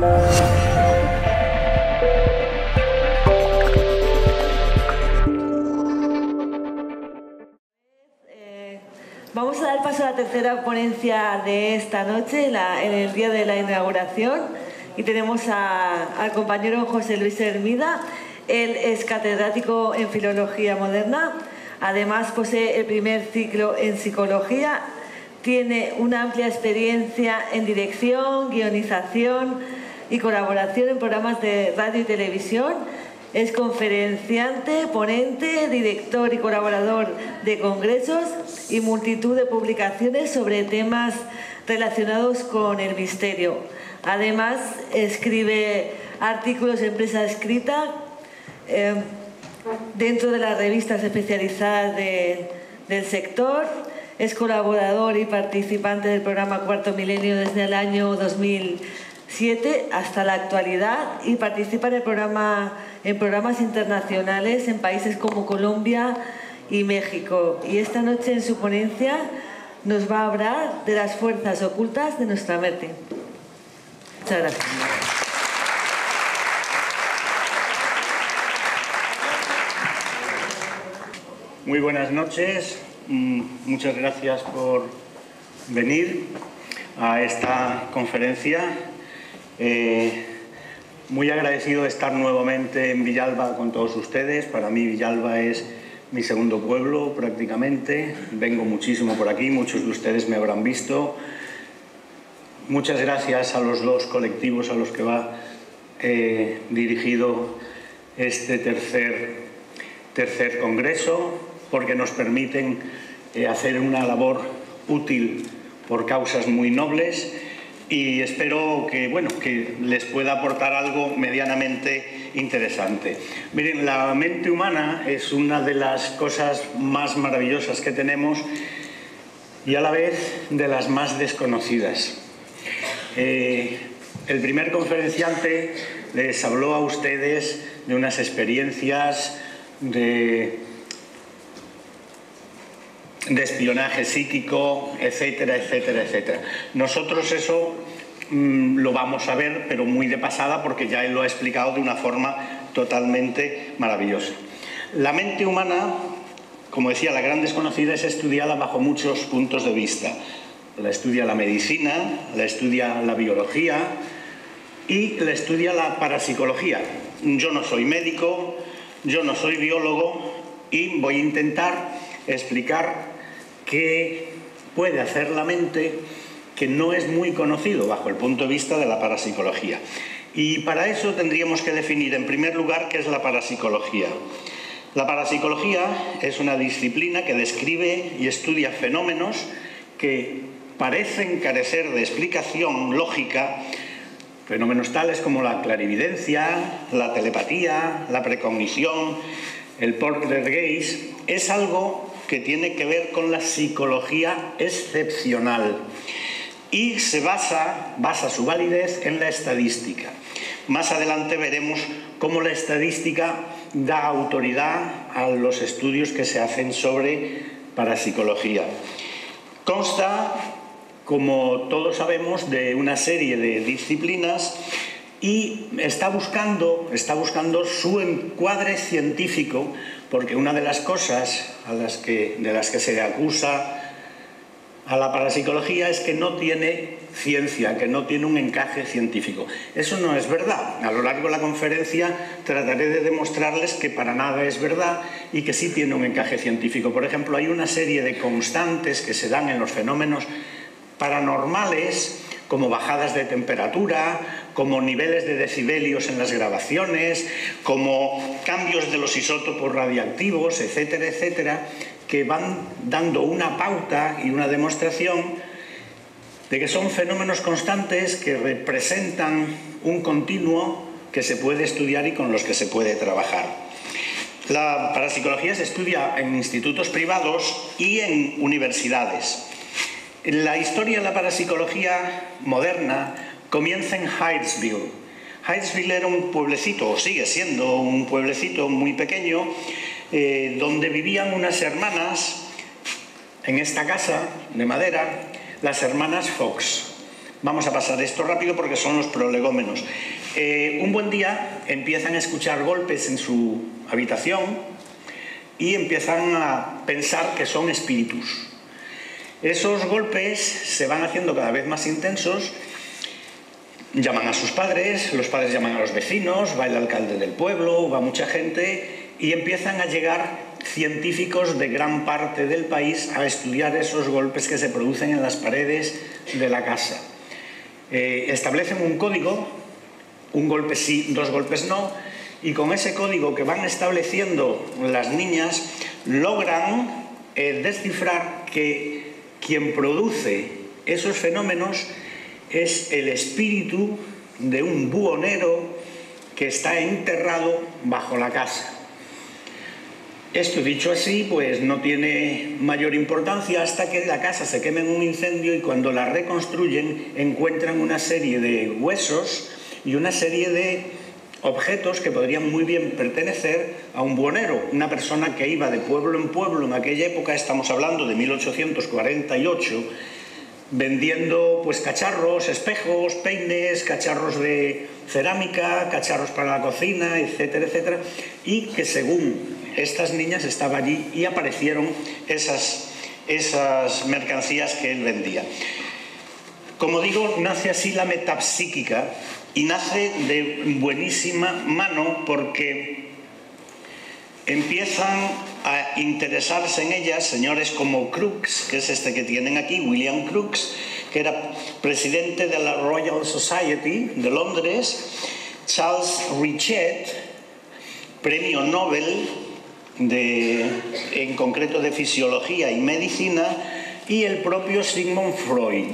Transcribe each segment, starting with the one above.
Vamos a dar paso a la tercera ponencia de esta noche, en el día de la inauguración, y tenemos al compañero José Luis Hermida. Él es catedrático en Filología Moderna, además posee el primer ciclo en Psicología, tiene una amplia experiencia en dirección, guionización y colaboración en programas de radio y televisión es conferenciante, ponente, director y colaborador de congresos y multitud de publicaciones sobre temas relacionados con el misterio. Además, escribe artículos en prensa escrita eh, dentro de las revistas especializadas del sector. Es colaborador y participante del programa Cuarto Milenio desde el año 2007 hasta la actualidad y participa en programa en programas internacionales en países como Colombia y México. Y esta noche en su ponencia nos va a hablar de las fuerzas ocultas de nuestra mente. Muchas gracias. Muy buenas noches, mm, muchas gracias por venir a esta conferencia. Eh, muy agradecido de estar nuevamente en Villalba con todos ustedes. Para mí Villalba es mi segundo pueblo prácticamente. Vengo muchísimo por aquí, muchos de ustedes me habrán visto. Muchas gracias a los dos colectivos a los que va eh, dirigido este tercer, tercer congreso, porque nos permiten eh, hacer una labor útil por causas muy nobles y espero que, bueno, que les pueda aportar algo medianamente interesante. Miren, la mente humana es una de las cosas más maravillosas que tenemos y a la vez de las más desconocidas. Eh, el primer conferenciante les habló a ustedes de unas experiencias de de espionaje psíquico, etcétera, etcétera, etcétera. Nosotros eso mm, lo vamos a ver, pero muy de pasada, porque ya él lo ha explicado de una forma totalmente maravillosa. La mente humana, como decía, la gran desconocida es estudiada bajo muchos puntos de vista. La estudia la medicina, la estudia la biología y la estudia la parapsicología. Yo no soy médico, yo no soy biólogo y voy a intentar explicar qué puede hacer la mente que no es muy conocido bajo el punto de vista de la parapsicología. Y para eso tendríamos que definir en primer lugar qué es la parapsicología. La parapsicología es una disciplina que describe y estudia fenómenos que parecen carecer de explicación lógica, fenómenos tales como la clarividencia, la telepatía, la precognición, el gaze, es algo que tiene que ver con la psicología excepcional y se basa, basa su validez en la estadística. Más adelante veremos cómo la estadística da autoridad a los estudios que se hacen sobre parapsicología. Consta, como todos sabemos, de una serie de disciplinas y está buscando, está buscando su encuadre científico porque una de las cosas a las que, de las que se le acusa a la parapsicología es que no tiene ciencia, que no tiene un encaje científico. Eso no es verdad. A lo largo de la conferencia trataré de demostrarles que para nada es verdad y que sí tiene un encaje científico. Por ejemplo, hay una serie de constantes que se dan en los fenómenos paranormales, como bajadas de temperatura, como niveles de decibelios en las grabaciones, como cambios de los isótopos radiactivos, etcétera, etcétera, que van dando una pauta y una demostración de que son fenómenos constantes que representan un continuo que se puede estudiar y con los que se puede trabajar. La parapsicología se estudia en institutos privados y en universidades. La historia de la parapsicología moderna comienza en Hydesville. Hydesville era un pueblecito, o sigue siendo un pueblecito muy pequeño, eh, donde vivían unas hermanas en esta casa de madera, las hermanas Fox. Vamos a pasar esto rápido porque son los prolegómenos. Eh, un buen día empiezan a escuchar golpes en su habitación y empiezan a pensar que son espíritus. Esos golpes se van haciendo cada vez más intensos llaman a sus padres, los padres llaman a los vecinos, va el alcalde del pueblo, va mucha gente y empiezan a llegar científicos de gran parte del país a estudiar esos golpes que se producen en las paredes de la casa. Eh, establecen un código, un golpe sí, dos golpes no, y con ese código que van estableciendo las niñas logran eh, descifrar que quien produce esos fenómenos es el espíritu de un buhonero que está enterrado bajo la casa. Esto dicho así, pues no tiene mayor importancia hasta que la casa se queme en un incendio y cuando la reconstruyen encuentran una serie de huesos y una serie de objetos que podrían muy bien pertenecer a un buhonero, una persona que iba de pueblo en pueblo. En aquella época, estamos hablando de 1848, vendiendo pues cacharros, espejos, peines, cacharros de cerámica, cacharros para la cocina, etcétera, etcétera, y que según estas niñas estaba allí y aparecieron esas, esas mercancías que él vendía. Como digo, nace así la metapsíquica y nace de buenísima mano porque empiezan a interesarse en ellas señores como Crookes, que es este que tienen aquí, William Crookes, que era presidente de la Royal Society de Londres, Charles Richet, premio Nobel de, en concreto de fisiología y medicina, y el propio Sigmund Freud.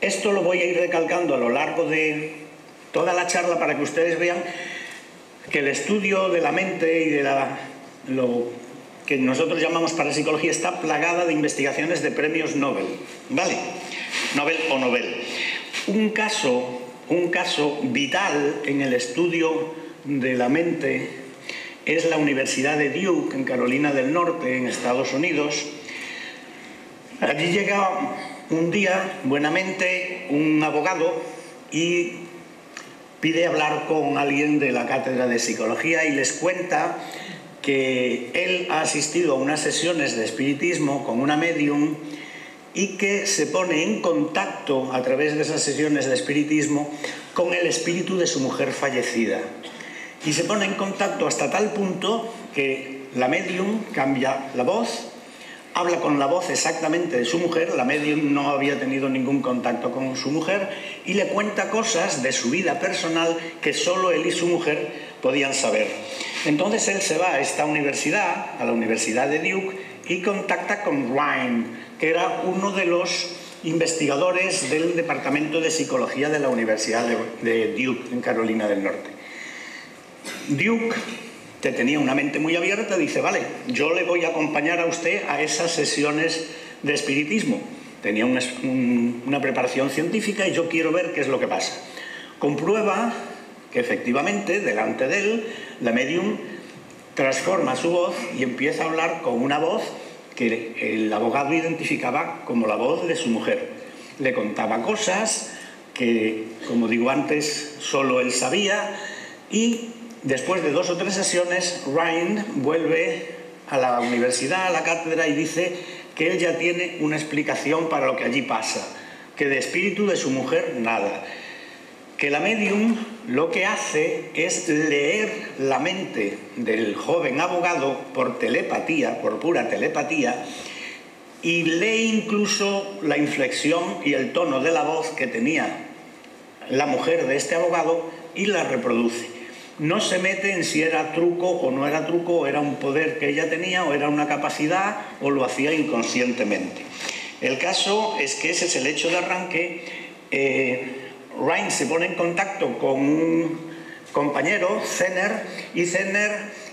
Esto lo voy a ir recalcando a lo largo de toda la charla para que ustedes vean que el estudio de la mente y de la, lo que nosotros llamamos parapsicología está plagada de investigaciones de premios Nobel, ¿vale? Nobel o Nobel. Un caso, un caso vital en el estudio de la mente es la Universidad de Duke, en Carolina del Norte, en Estados Unidos. Allí llega un día, buenamente, un abogado y pide hablar con alguien de la cátedra de psicología y les cuenta que él ha asistido a unas sesiones de espiritismo con una medium y que se pone en contacto a través de esas sesiones de espiritismo con el espíritu de su mujer fallecida. Y se pone en contacto hasta tal punto que la medium cambia la voz, habla con la voz exactamente de su mujer, la medium no había tenido ningún contacto con su mujer y le cuenta cosas de su vida personal que solo él y su mujer podían saber. Entonces él se va a esta universidad, a la Universidad de Duke, y contacta con Ryan, que era uno de los investigadores del Departamento de Psicología de la Universidad de, Duke, en Carolina del Norte. Duke que tenía una mente muy abierta, dice, vale, yo le voy a acompañar a usted a esas sesiones de espiritismo. Tenía una, una preparación científica y yo quiero ver qué es lo que pasa. Comprueba que efectivamente, delante de él, la medium transforma su voz y empieza a hablar con una voz que el abogado identificaba como la voz de su mujer. Le contaba cosas que, como digo antes, solo él sabía y Después de dos o tres sesiones, Ryan vuelve a la universidad, a la cátedra, y dice que él ya tiene una explicación para lo que allí pasa, que de espíritu de su mujer nada, que la medium lo que hace es leer la mente del joven abogado por telepatía, por pura telepatía, y lee incluso la inflexión y el tono de la voz que tenía la mujer de este abogado y la reproduce no se mete en si era truco o no era truco, o era un poder que ella tenía, o era una capacidad, o lo hacía inconscientemente. El caso es que ese es el hecho de arranque. Eh, Ryan se pone en contacto con un compañero, Zener, y Zener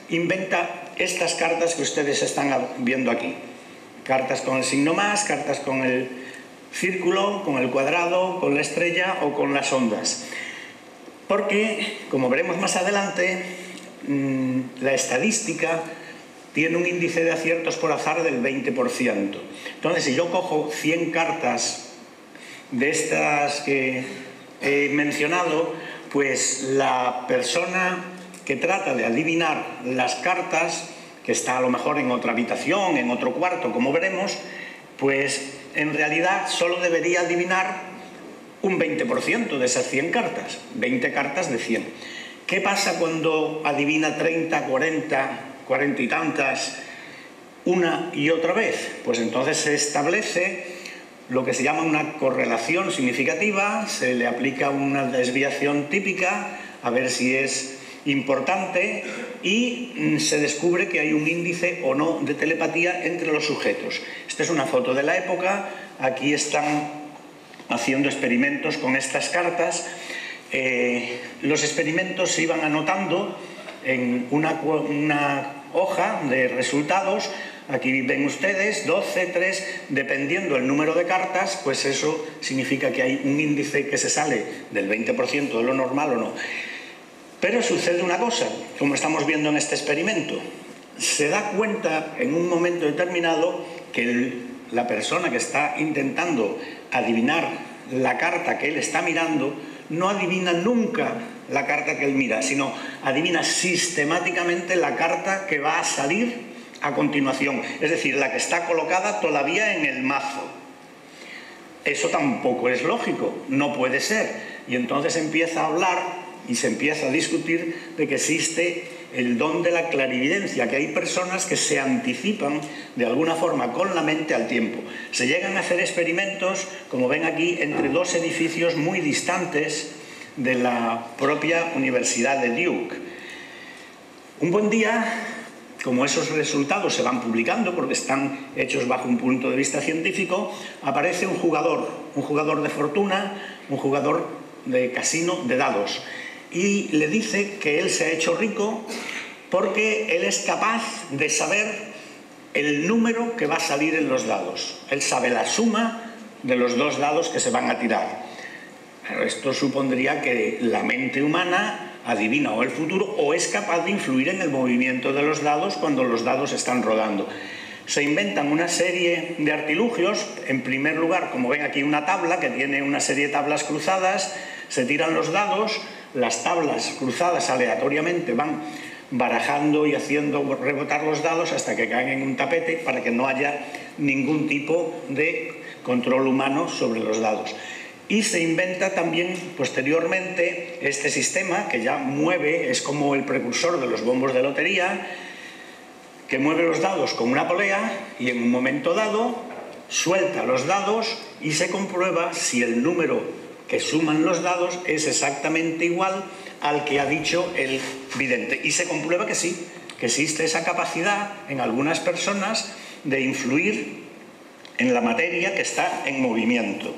inventa estas cartas que ustedes están viendo aquí. Cartas con el signo más, cartas con el círculo, con el cuadrado, con la estrella o con las ondas porque, como veremos más adelante, mm, la estadística tiene un índice de aciertos por azar del 20%. Entonces, si yo cojo 100 cartas de estas que he mencionado, pues la persona que trata de adivinar las cartas, que está a lo mejor en otra habitación, en otro cuarto, como veremos, pues en realidad solo debería adivinar un 20% de esas 100 cartas, 20 cartas de 100. ¿Qué pasa cuando adivina 30, 40, 40 y tantas una y otra vez? Pues entonces se establece lo que se llama una correlación significativa, se le aplica una desviación típica, a ver si es importante, y mm, se descubre que hay un índice o no de telepatía entre los sujetos. Esta es una foto de la época, aquí están haciendo experimentos con estas cartas. Eh, los experimentos se iban anotando en una, hoja de resultados Aquí ven ustedes 12, 3, dependiendo el número de cartas, pues eso significa que hay un índice que se sale del 20% de lo normal o no. Pero sucede una cosa, como estamos viendo en este experimento. Se da cuenta en un momento determinado que la persona que está intentando adivinar la carta que él está mirando no adivina nunca la carta que él mira, sino adivina sistemáticamente la carta que va a salir a continuación, es decir, la que está colocada todavía en el mazo. Eso tampoco es lógico, no puede ser. Y entonces empieza a hablar y se empieza a discutir de que existe el don de la clarividencia, que hay personas que se anticipan de alguna forma con la mente al tiempo. Se llegan a hacer experimentos, como ven aquí, entre dos edificios muy distantes de la propia Universidad de Duke. Un buen día como esos resultados se van publicando porque están hechos bajo un punto de vista científico, aparece un jugador, un jugador de fortuna, un jugador de casino de dados, y le dice que él se ha hecho rico porque él es capaz de saber el número que va a salir en los dados. Él sabe la suma de los dos dados que se van a tirar. Esto supondría que la mente humana adivina o el futuro o es capaz de influir en el movimiento de los dados cuando los dados están rodando. Se inventan una serie de artilugios, en primer lugar, como ven aquí una tabla que tiene una serie de tablas cruzadas, se tiran los dados, las tablas cruzadas aleatoriamente van barajando y haciendo rebotar los dados hasta que caen en un tapete para que no haya ningún tipo de control humano sobre los dados. Y se inventa también posteriormente este sistema que ya mueve, es como el precursor de los bombos de lotería, que mueve los dados con una polea y en un momento dado suelta los dados y se comprueba si el número que suman los dados es exactamente igual al que ha dicho el vidente. Y se comprueba que sí, que existe esa capacidad en algunas personas de influir en la materia que está en movimiento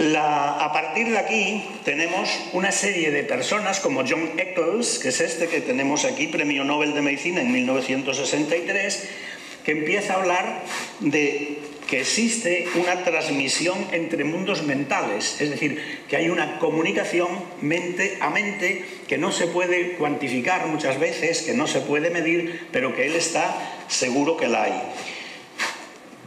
a partir de aquí tenemos una serie de personas como John Eccles, que es este que tenemos aquí, Premio Nobel de Medicina en 1963, que empieza a hablar de que existe una transmisión entre mundos mentales, es decir, que hay una comunicación mente a mente que no se puede cuantificar muchas veces, que no se puede medir, pero que él está seguro que la hay.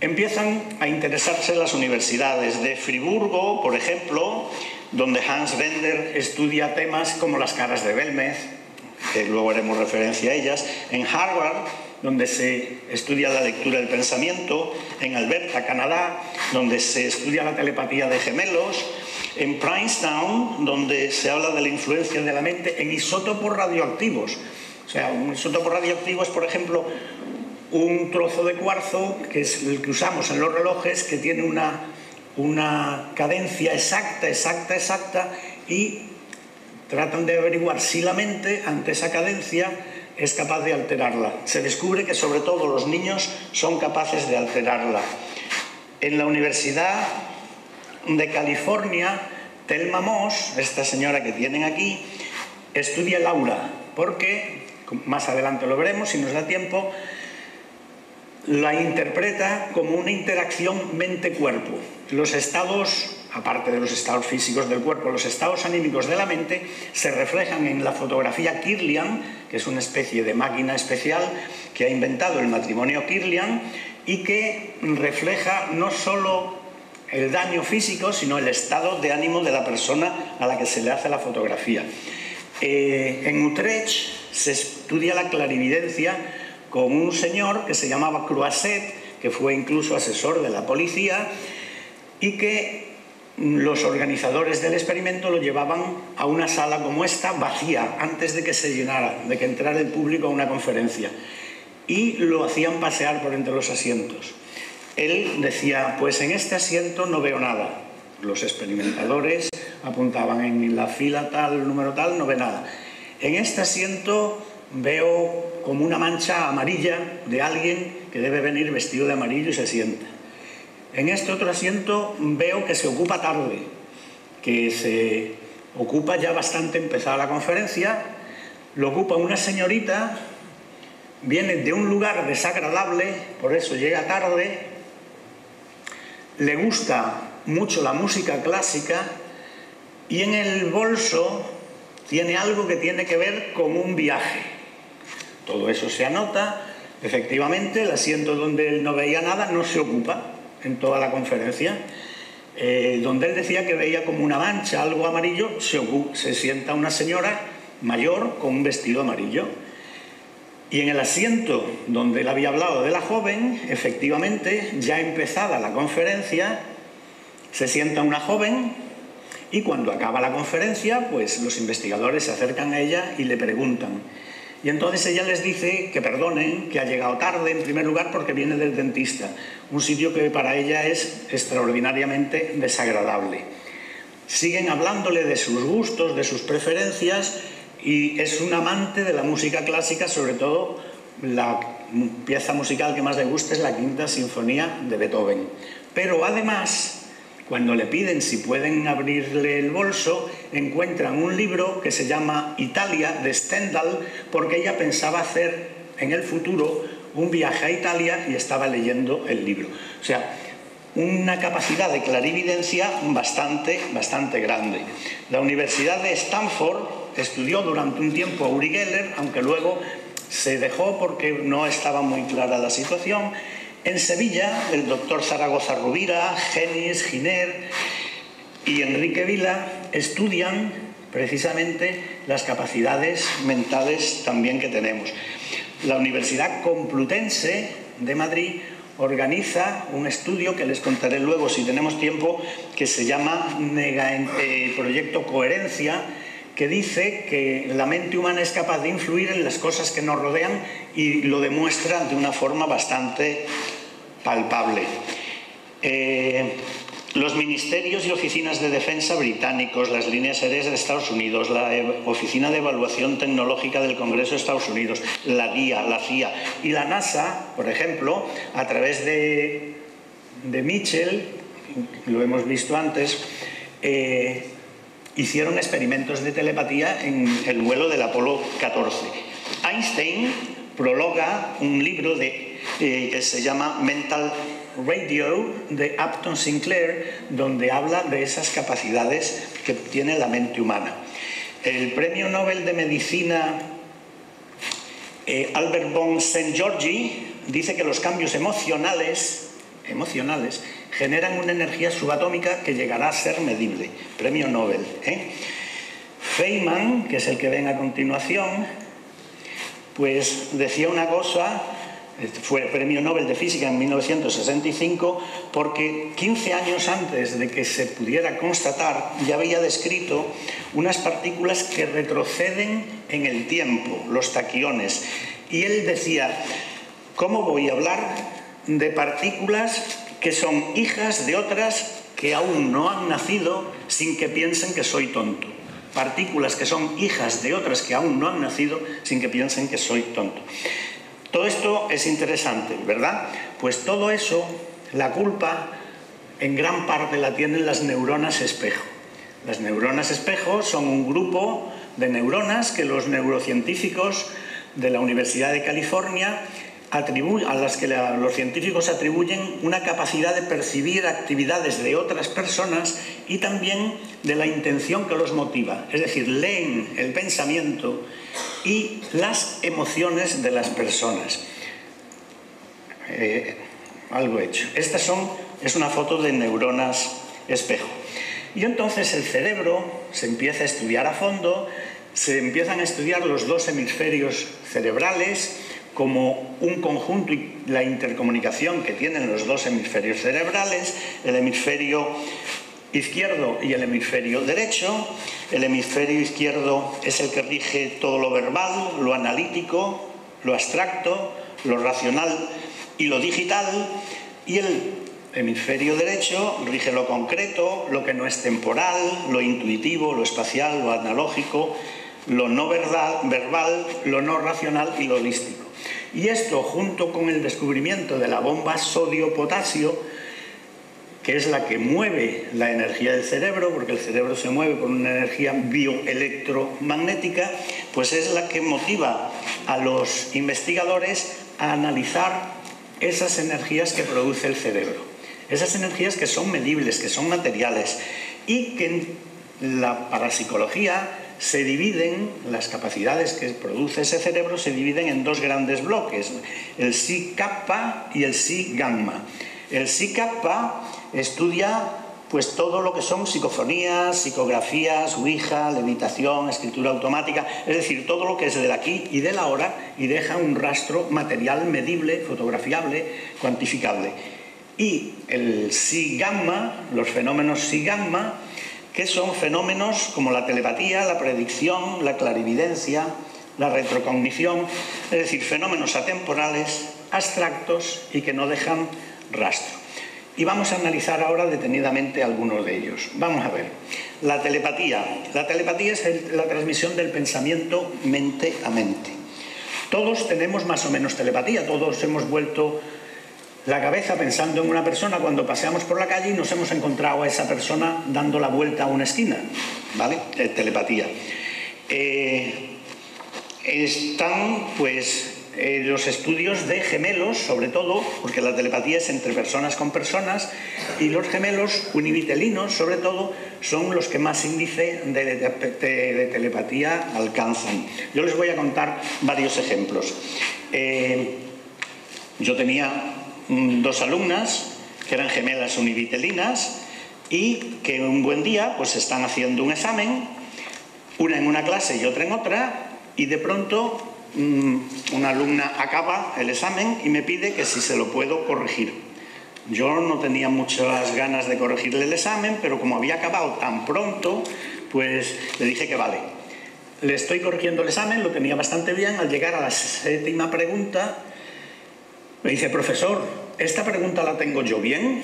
Empiezan a interesarse las universidades de Friburgo, por ejemplo, donde Hans Bender estudia temas como las caras de Belmez, que luego haremos referencia a ellas, en Harvard, donde se estudia la lectura del pensamiento, en Alberta, Canadá, donde se estudia la telepatía de gemelos, en Princeton, donde se habla de la influencia de la mente en isótopos radioactivos. O sea, un isótopo radioactivo es, por ejemplo, un trozo de cuarzo, que es el que usamos en los relojes, que tiene una, una cadencia exacta, exacta, exacta, y tratan de averiguar si la mente, ante esa cadencia, es capaz de alterarla. Se descubre que sobre todo los niños son capaces de alterarla. En la Universidad de California, Telma Moss, esta señora que tienen aquí, estudia el aura, porque, más adelante lo veremos si nos da tiempo, la interpreta como una interacción mente-cuerpo. Los estados, aparte de los estados físicos del cuerpo, los estados anímicos de la mente se reflejan en la fotografía Kirlian, que es una especie de máquina especial que ha inventado el matrimonio Kirlian y que refleja no solo el daño físico, sino el estado de ánimo de la persona a la que se le hace la fotografía. Eh, en Utrecht se estudia la clarividencia con un señor que se llamaba Croisset, que fue incluso asesor de la policía, y que los organizadores del experimento lo llevaban a una sala como esta, vacía, antes de que se llenara, de que entrara el público a una conferencia. Y lo hacían pasear por entre los asientos. Él decía, pues en este asiento no veo nada. Los experimentadores apuntaban en la fila tal, número tal, no ve nada. En este asiento veo como una mancha amarilla de alguien que debe venir vestido de amarillo y se sienta. En este otro asiento veo que se ocupa tarde, que se ocupa ya bastante empezada la conferencia, lo ocupa una señorita, viene de un lugar desagradable, por eso llega tarde, le gusta mucho la música clásica y en el bolso tiene algo que tiene que ver con un viaje. Todo eso se anota. Efectivamente, el asiento donde él no veía nada no se ocupa en toda la conferencia. Eh, donde él decía que veía como una mancha, algo amarillo, se, se sienta una señora mayor con un vestido amarillo. Y en el asiento donde él había hablado de la joven, efectivamente, ya empezada la conferencia, se sienta una joven y cuando acaba la conferencia, pues los investigadores se acercan a ella y le preguntan. Y entonces ella les dice que perdonen, que ha llegado tarde en primer lugar porque viene del dentista, un sitio que para ella es extraordinariamente desagradable. Siguen hablándole de sus gustos, de sus preferencias y es un amante de la música clásica, sobre todo la pieza musical que más le gusta es la quinta sinfonía de Beethoven. Pero además, cuando le piden si pueden abrirle el bolso, encuentran un libro que se llama Italia de Stendhal, porque ella pensaba hacer en el futuro un viaje a Italia y estaba leyendo el libro. O sea, una capacidad de clarividencia bastante, bastante grande. La Universidad de Stanford estudió durante un tiempo a Uri Geller, aunque luego se dejó porque no estaba muy clara la situación. En Sevilla, el doctor Zaragoza Rubira, Genis, Giner y Enrique Vila estudian precisamente las capacidades mentales también que tenemos. La Universidad Complutense de Madrid organiza un estudio que les contaré luego si tenemos tiempo, que se llama eh, Proyecto Coherencia, que dice que la mente humana es capaz de influir en las cosas que nos rodean y lo demuestra de una forma bastante palpable. Eh, los ministerios y oficinas de defensa británicos, las líneas aéreas de Estados Unidos, la Oficina de Evaluación Tecnológica del Congreso de Estados Unidos, la DIA, la CIA y la NASA, por ejemplo, a través de, de Mitchell, lo hemos visto antes, eh, hicieron experimentos de telepatía en el vuelo del Apolo 14. Einstein prologa un libro de, eh, que se llama Mental Radio de Upton Sinclair, donde habla de esas capacidades que tiene la mente humana. El premio Nobel de Medicina eh, Albert von St. Georgi dice que los cambios emocionales, emocionales generan una energía subatómica que llegará a ser medible. Premio Nobel. ¿eh? Feynman, que es el que ven a continuación, pues decía una cosa, fue premio Nobel de Física en 1965, porque 15 años antes de que se pudiera constatar, ya había descrito unas partículas que retroceden en el tiempo, los taquiones. Y él decía, ¿cómo voy a hablar de partículas que son hijas de otras que aún no han nacido sin que piensen que soy tonto. Partículas que son hijas de otras que aún no han nacido sin que piensen que soy tonto. Todo esto es interesante, ¿verdad? Pues todo eso, la culpa, en gran parte la tienen las neuronas espejo. Las neuronas espejo son un grupo de neuronas que los neurocientíficos de la Universidad de California a las que los científicos atribuyen una capacidad de percibir actividades de otras personas y también de la intención que los motiva. Es decir, leen el pensamiento y las emociones de las personas. Eh, algo hecho. Estas son es una foto de neuronas espejo. Y entonces el cerebro se empieza a estudiar a fondo, se empiezan a estudiar los dos hemisferios cerebrales como un conjunto y la intercomunicación que tienen los dos hemisferios cerebrales, el hemisferio izquierdo y el hemisferio derecho. El hemisferio izquierdo es el que rige todo lo verbal, lo analítico, lo abstracto, lo racional y lo digital. Y el hemisferio derecho rige lo concreto, lo que no es temporal, lo intuitivo, lo espacial, lo analógico, lo no verbal, verbal lo no racional y lo holístico. Y esto, junto con el descubrimiento de la bomba sodio-potasio, que es la que mueve la energía del cerebro, porque el cerebro se mueve con una energía bioelectromagnética, pues es la que motiva a los investigadores a analizar esas energías que produce el cerebro. Esas energías que son medibles, que son materiales y que en la parapsicología se dividen, las capacidades que produce ese cerebro se dividen en dos grandes bloques, el psi kappa y el psi gamma. El psi kappa estudia pues todo lo que son psicofonías, psicografías, ouija, levitación, escritura automática, es decir, todo lo que es del aquí y del ahora y deja un rastro material medible, fotografiable, cuantificable. Y el psi gamma, los fenómenos psi gamma, que son fenómenos como la telepatía, la predicción, la clarividencia, la retrocognición, es decir, fenómenos atemporales, abstractos y que no dejan rastro. Y vamos a analizar ahora detenidamente algunos de ellos. Vamos a ver. La telepatía. La telepatía es la transmisión del pensamiento mente a mente. Todos tenemos más o menos telepatía, todos hemos vuelto la cabeza pensando en una persona cuando paseamos por la calle y nos hemos encontrado a esa persona dando la vuelta a una esquina. ¿Vale? Eh, telepatía. Eh, están, pues, eh, los estudios de gemelos, sobre todo, porque la telepatía es entre personas con personas, y los gemelos univitelinos, sobre todo, son los que más índice de, telepatía alcanzan. Yo les voy a contar varios ejemplos. Eh, yo tenía mm, dos alumnas que eran gemelas univitelinas y que un buen día pues están haciendo un examen, una en una clase y otra en otra, y de pronto una alumna acaba el examen y me pide que si se lo puedo corregir. Yo no tenía muchas ganas de corregirle el examen, pero como había acabado tan pronto, pues le dije que vale. Le estoy corrigiendo el examen, lo tenía bastante bien. Al llegar a la séptima pregunta, me dice, profesor, ¿esta pregunta la tengo yo bien?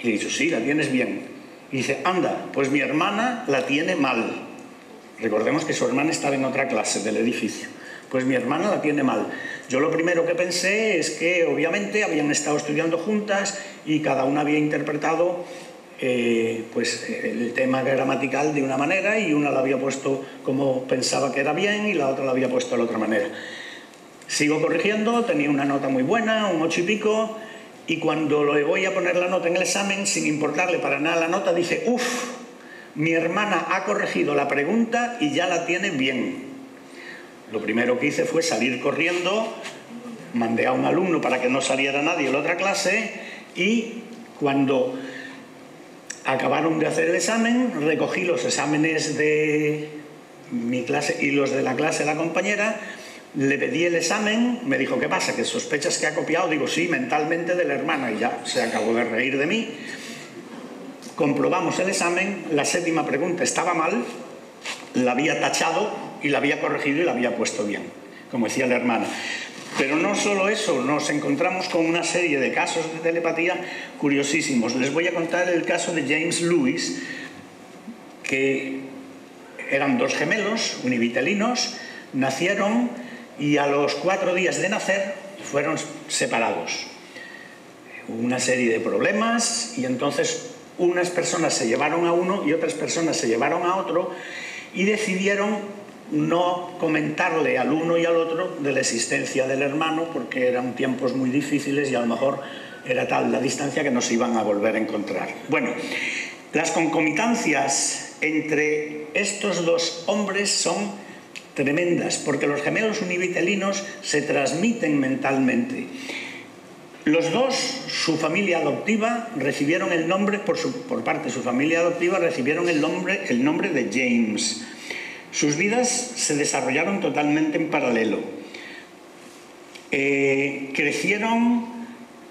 Y le dicho, sí, la tienes bien. Y dice, anda, pues mi hermana la tiene mal. Recordemos que su hermana estaba en otra clase del edificio. Pues mi hermana la tiene mal. Yo lo primero que pensé es que obviamente habían estado estudiando juntas y cada una había interpretado eh, pues, el tema gramatical de una manera y una la había puesto como pensaba que era bien y la otra la había puesto de la otra manera. Sigo corrigiendo, tenía una nota muy buena, un ocho y pico, y cuando le voy a poner la nota en el examen, sin importarle para nada la nota, dice, uff, mi hermana ha corregido la pregunta y ya la tiene bien. Lo primero que hice fue salir corriendo, mandé a un alumno para que no saliera nadie en la otra clase y cuando acabaron de hacer el examen, recogí los exámenes de mi clase y los de la clase de la compañera, le pedí el examen, me dijo, ¿qué pasa? ¿Que sospechas que ha copiado? Digo, sí, mentalmente de la hermana y ya se acabó de reír de mí. Comprobamos el examen, la séptima pregunta estaba mal, la había tachado y la había corregido y la había puesto bien, como decía la hermana. Pero no solo eso, nos encontramos con una serie de casos de telepatía curiosísimos. Les voy a contar el caso de James Lewis, que eran dos gemelos univitelinos, nacieron y a los cuatro días de nacer fueron separados. Una serie de problemas y entonces unas personas se llevaron a uno y otras personas se llevaron a otro y decidieron no comentarle al uno y al otro de la existencia del hermano porque eran tiempos muy difíciles y a lo mejor era tal la distancia que no se iban a volver a encontrar. Bueno, las concomitancias entre estos dos hombres son tremendas porque los gemelos univitelinos se transmiten mentalmente. Los dos, su familia adoptiva, recibieron el nombre, por, por parte de su familia adoptiva, recibieron el nombre, el nombre de James. Sus vidas se desarrollaron totalmente en paralelo. Eh, crecieron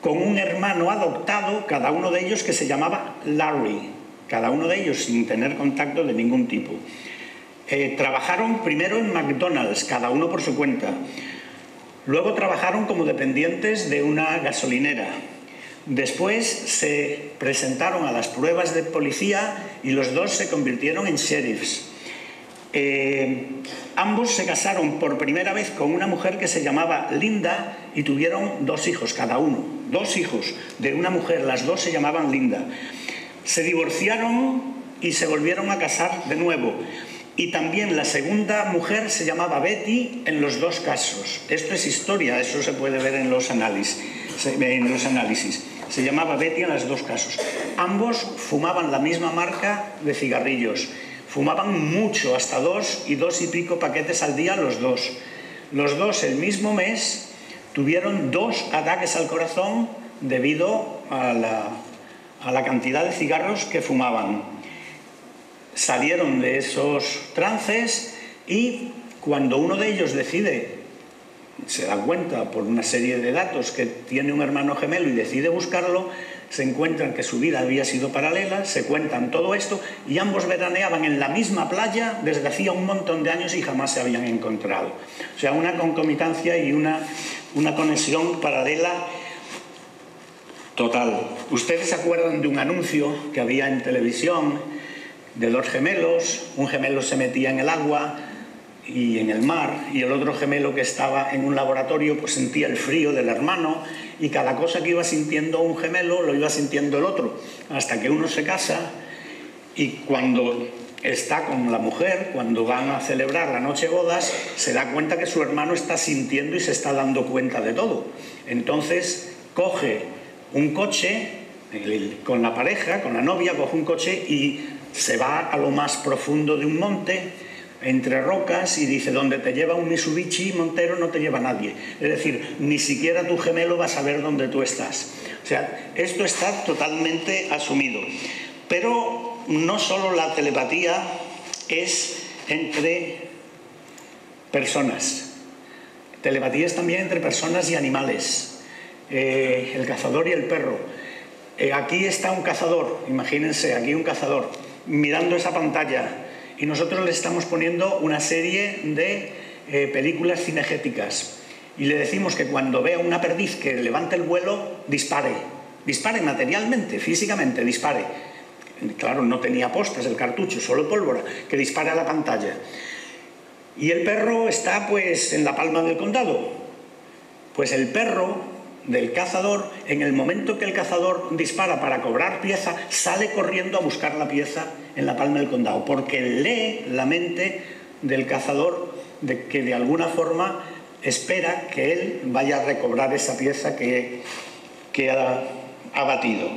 con un hermano adoptado, cada uno de ellos que se llamaba Larry, cada uno de ellos sin tener contacto de ningún tipo. Eh, trabajaron primero en McDonald's, cada uno por su cuenta. Luego trabajaron como dependientes de una gasolinera. Después se presentaron a las pruebas de policía y los dos se convirtieron en sheriffs. Eh, ambos se casaron por primera vez con una mujer que se llamaba Linda y tuvieron dos hijos cada uno, dos hijos de una mujer, las dos se llamaban Linda. Se divorciaron y se volvieron a casar de nuevo. Y también la segunda mujer se llamaba Betty en los dos casos. Esto es historia, eso se puede ver en los análisis. En los análisis. Se llamaba Betty en los dos casos. Ambos fumaban la misma marca de cigarrillos Fumaban mucho, hasta dos y dos y pico paquetes al día los dos. Los dos el mismo mes tuvieron dos ataques al corazón debido a la, cantidad de cigarros que fumaban. Salieron de esos trances y cuando uno de ellos decide, se da cuenta por una serie de datos que tiene un hermano gemelo y decide buscarlo, se encuentran que su vida había sido paralela, se cuentan todo esto y ambos veraneaban en la misma playa desde hacía un montón de años y jamás se habían encontrado. O sea, una concomitancia y una, una conexión paralela total. Ustedes se acuerdan de un anuncio que había en televisión de dos gemelos, un gemelo se metía en el agua, y en el mar, y el otro gemelo que estaba en un laboratorio pues sentía el frío del hermano, y cada cosa que iba sintiendo un gemelo lo iba sintiendo el otro, hasta que uno se casa y cuando está con la mujer, cuando van a celebrar la noche bodas, se da cuenta que su hermano está sintiendo y se está dando cuenta de todo. Entonces coge un coche con la pareja, con la novia, coge un coche y se va a lo más profundo de un monte entre rocas y dice, donde te lleva un Mitsubishi Montero no te lleva nadie. Es decir, ni siquiera tu gemelo va a saber dónde tú estás. O sea, esto está totalmente asumido. Pero no solo la telepatía es entre personas. Telepatía es también entre personas y animales. Eh, el cazador y el perro. Eh, aquí está un cazador, imagínense, aquí un cazador, mirando esa pantalla y nosotros le estamos poniendo una serie de eh, películas cinegéticas y le decimos que cuando vea una perdiz que levante el vuelo, dispare, dispare materialmente, físicamente, dispare. Claro, no tenía postas el cartucho, solo pólvora, que dispare a la pantalla. Y el perro está pues en la palma del condado. Pues el perro del cazador, en el momento que el cazador dispara para cobrar pieza, sale corriendo a buscar la pieza en la palma del condado, porque lee la mente del cazador de que de alguna forma espera que él vaya a recobrar esa pieza que, que ha, ha batido.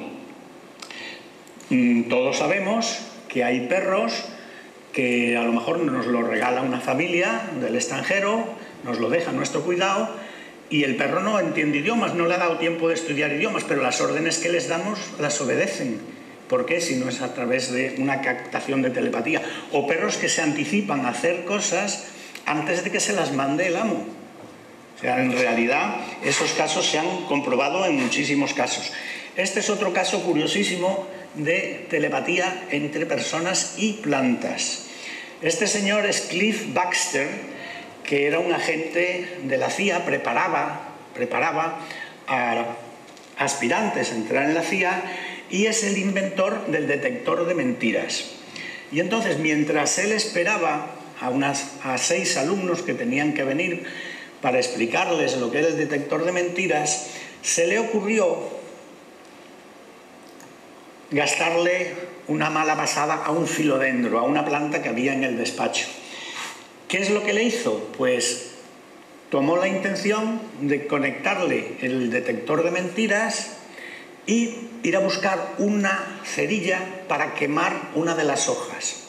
Mm, todos sabemos que hay perros que a lo mejor nos lo regala una familia del extranjero, nos lo deja a nuestro cuidado y el perro no entiende idiomas, no le ha dado tiempo de estudiar idiomas, pero las órdenes que les damos las obedecen. ¿Por qué? Si no es a través de una captación de telepatía. O perros que se anticipan a hacer cosas antes de que se las mande el amo. O sea, en realidad esos casos se han comprobado en muchísimos casos. Este es otro caso curiosísimo de telepatía entre personas y plantas. Este señor es Cliff Baxter, que era un agente de la CIA, preparaba, preparaba a aspirantes a entrar en la CIA y es el inventor del detector de mentiras. Y entonces, mientras él esperaba a, unas, a seis alumnos que tenían que venir para explicarles lo que era el detector de mentiras, se le ocurrió gastarle una mala pasada a un filodendro, a una planta que había en el despacho. ¿Qué es lo que le hizo? Pues tomó la intención de conectarle el detector de mentiras y ir a buscar una cerilla para quemar una de las hojas.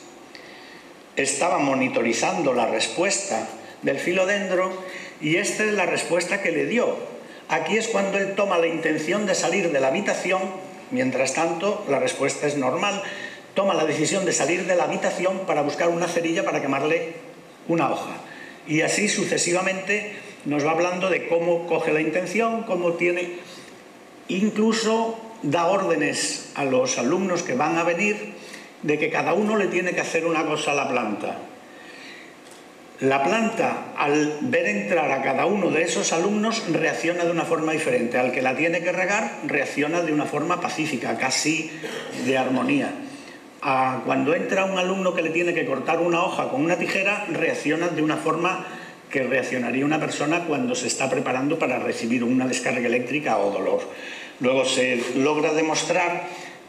Estaba monitorizando la respuesta del filodendro y esta es la respuesta que le dio. Aquí es cuando él toma la intención de salir de la habitación, mientras tanto la respuesta es normal, toma la decisión de salir de la habitación para buscar una cerilla para quemarle una hoja. Y así sucesivamente nos va hablando de cómo coge la intención, cómo tiene, incluso da órdenes a los alumnos que van a venir de que cada uno le tiene que hacer una cosa a la planta. La planta, al ver entrar a cada uno de esos alumnos, reacciona de una forma diferente. Al que la tiene que regar, reacciona de una forma pacífica, casi de armonía. Cuando entra un alumno que le tiene que cortar una hoja con una tijera, reacciona de una forma que reaccionaría una persona cuando se está preparando para recibir una descarga eléctrica o dolor. Luego se logra demostrar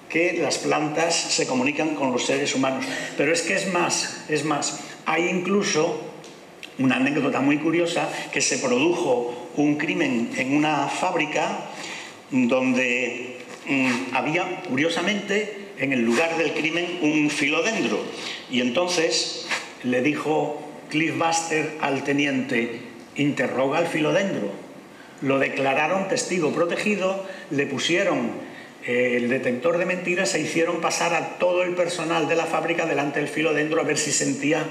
que las plantas se comunican con los seres humanos. Pero es que es más, es más, hay incluso una anécdota muy curiosa que se produjo un crimen en una fábrica donde mm, había, curiosamente, en el lugar del crimen un filodendro. Y entonces le dijo Cliff Buster al teniente, interroga al filodendro. Lo declararon testigo protegido, le pusieron eh, el detector de mentiras se hicieron pasar a todo el personal de la fábrica delante del filodendro a ver si sentía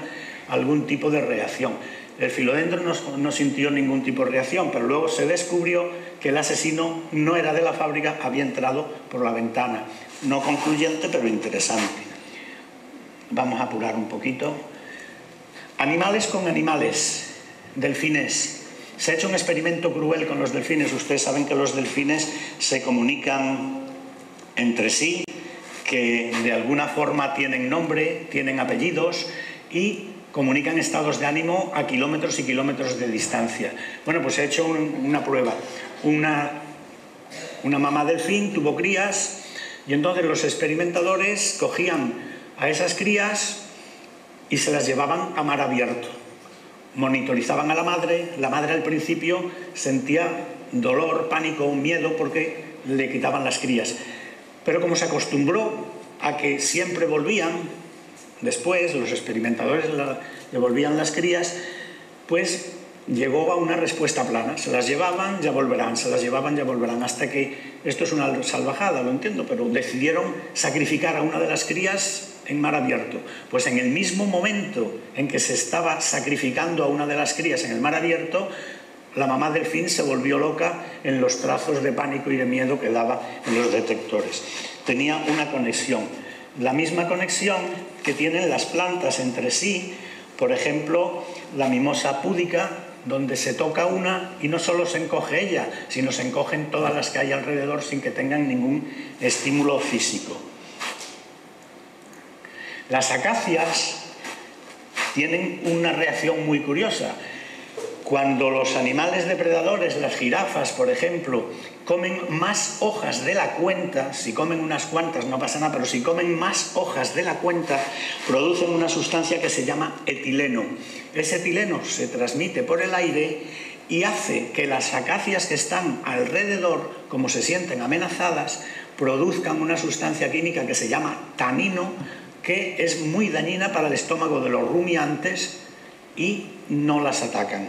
algún tipo de reacción. El filodendro no, no, sintió ningún tipo de reacción, pero luego se descubrió que el asesino no era de la fábrica, había entrado por la ventana. No concluyente, pero interesante. Vamos a apurar un poquito. Animales con animales, delfines. Se ha hecho un experimento cruel con los delfines. Ustedes saben que los delfines se comunican entre sí, que de alguna forma tienen nombre, tienen apellidos y comunican estados de ánimo a kilómetros y kilómetros de distancia. Bueno, pues he hecho una prueba. Una, una mamá delfín tuvo crías y entonces los experimentadores cogían a esas crías y se las llevaban a mar abierto. Monitorizaban a la madre, la madre al principio sentía dolor, pánico, miedo porque le quitaban las crías. Pero como se acostumbró a que siempre volvían, después los experimentadores le volvían las crías, pues llegó a una respuesta plana. Se las llevaban, ya volverán, se las llevaban, ya volverán, hasta que, esto es una salvajada, lo entiendo, pero decidieron sacrificar a una de las crías en mar abierto. Pues en el mismo momento en que se estaba sacrificando a una de las crías en el mar abierto, la mamá del fin se volvió loca en los trazos de pánico y de miedo que daba en los detectores. Tenía una conexión, la misma conexión que tienen las plantas entre sí, por ejemplo, la mimosa púdica, donde se toca una y no solo se encoge ella, sino se encogen todas las que hay alrededor sin que tengan ningún estímulo físico. Las acacias tienen una reacción muy curiosa cuando los animales depredadores, las jirafas, por ejemplo, comen más hojas de la cuenta, si comen unas cuantas no pasa nada, pero si comen más hojas de la cuenta, producen una sustancia que se llama etileno. Ese etileno se transmite por el aire y hace que las acacias que están alrededor, como se sienten amenazadas, produzcan una sustancia química que se llama tanino, que es muy dañina para el estómago de los rumiantes y no las atacan.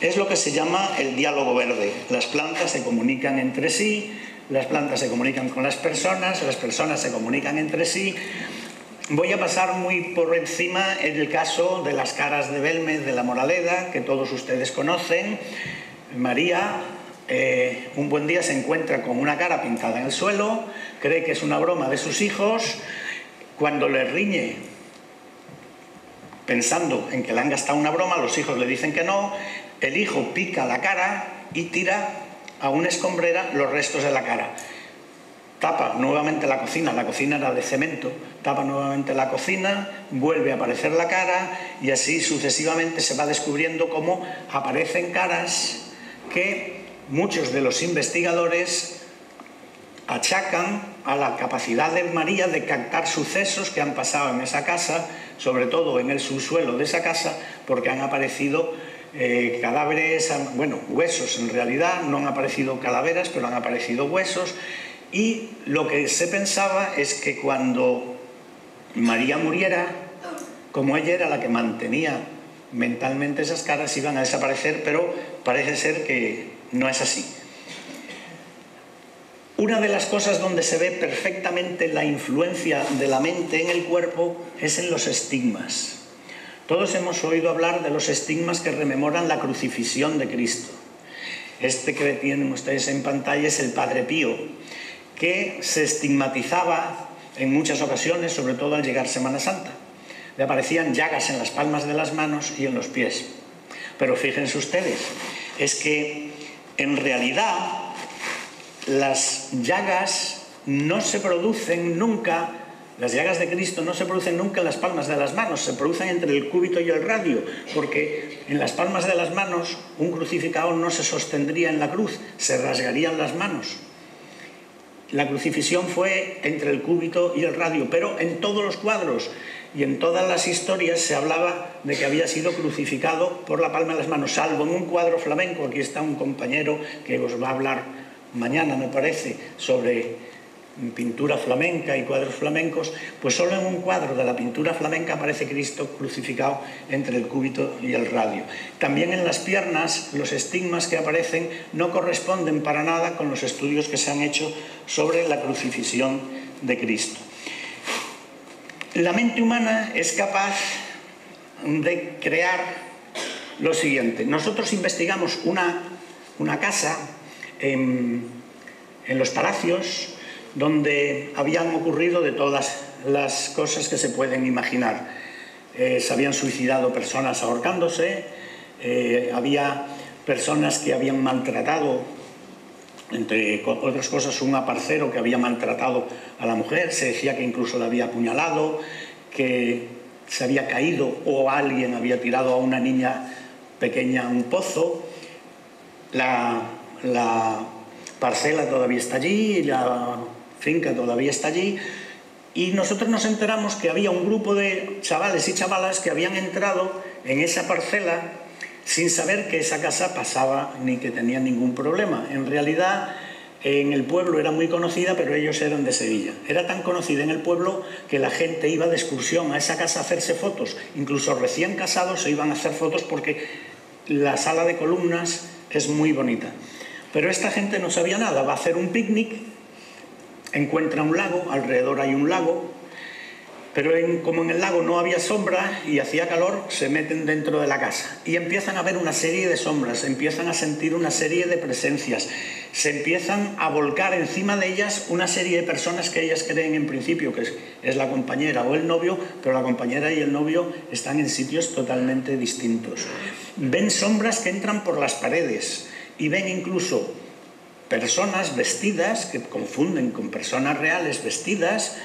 Es lo que se llama el diálogo verde. Las plantas se comunican entre sí, las plantas se comunican con las personas, las personas se comunican entre sí. Voy a pasar muy por encima el caso de las caras de Belmez de la Moraleda, que todos ustedes conocen. María eh, un buen día se encuentra con una cara pintada en el suelo, cree que es una broma de sus hijos, cuando le riñe pensando en que le han gastado una broma, los hijos le dicen que no, el hijo pica la cara y tira a una escombrera los restos de la cara. Tapa nuevamente la cocina, la cocina era de cemento, tapa nuevamente la cocina, vuelve a aparecer la cara y así sucesivamente se va descubriendo cómo aparecen caras que muchos de los investigadores achacan a la capacidad de María de captar sucesos que han pasado en esa casa sobre todo en el subsuelo de esa casa, porque han aparecido eh, cadáveres, bueno, huesos en realidad, no han aparecido calaveras, pero han aparecido huesos, y lo que se pensaba es que cuando María muriera, como ella era la que mantenía mentalmente esas caras, iban a desaparecer, pero parece ser que no es así. Una de las cosas donde se ve perfectamente la influencia de la mente en el cuerpo es en los estigmas. Todos hemos oído hablar de los estigmas que rememoran la crucifixión de Cristo. Este que tienen ustedes en pantalla es el Padre Pío, que se estigmatizaba en muchas ocasiones, sobre todo al llegar Semana Santa. Le aparecían llagas en las palmas de las manos y en los pies. Pero fíjense ustedes, es que en realidad las llagas no se producen nunca, las llagas de Cristo no se producen nunca en las palmas de las manos, se producen entre el cúbito y el radio, porque en las palmas de las manos un crucificado no se sostendría en la cruz, se rasgarían las manos. La crucifixión fue entre el cúbito y el radio, pero en todos los cuadros y en todas las historias se hablaba de que había sido crucificado por la palma de las manos, salvo en un cuadro flamenco. Aquí está un compañero que os va a hablar mañana, me parece, sobre pintura flamenca y cuadros flamencos, pues solo en un cuadro de la pintura flamenca aparece Cristo crucificado entre el cúbito y el radio. También en las piernas los estigmas que aparecen no corresponden para nada con los estudios que se han hecho sobre la crucifixión de Cristo. La mente humana es capaz de crear lo siguiente. Nosotros investigamos una, una casa en, en los palacios, donde habían ocurrido de todas las cosas que se pueden imaginar. Eh, se habían suicidado personas ahorcándose, eh, había personas que habían maltratado, entre otras cosas, un aparcero que había maltratado a la mujer, se decía que incluso la había apuñalado, que se había caído o alguien había tirado a una niña pequeña a un pozo. La, la parcela todavía está allí, la finca todavía está allí, y nosotros nos enteramos que había un grupo de chavales y chavalas que habían entrado en esa parcela sin saber que esa casa pasaba ni que tenía ningún problema. En realidad, en el pueblo era muy conocida, pero ellos eran de Sevilla. Era tan conocida en el pueblo que la gente iba de excursión a esa casa a hacerse fotos. Incluso recién casados se iban a hacer fotos porque la sala de columnas es muy bonita. Pero esta gente no sabía nada, va a hacer un picnic encuentra un lago, alrededor hay un lago, pero como en el lago no había sombra y hacía calor, se meten dentro de la casa y empiezan a ver una serie de sombras, empiezan a sentir una serie de presencias, se empiezan a volcar encima de ellas una serie de personas que ellas creen en principio que es la compañera o el novio, pero la compañera y el novio están en sitios totalmente distintos. Ven sombras que entran por las paredes y ven incluso personas vestidas, que confunden con personas reales vestidas,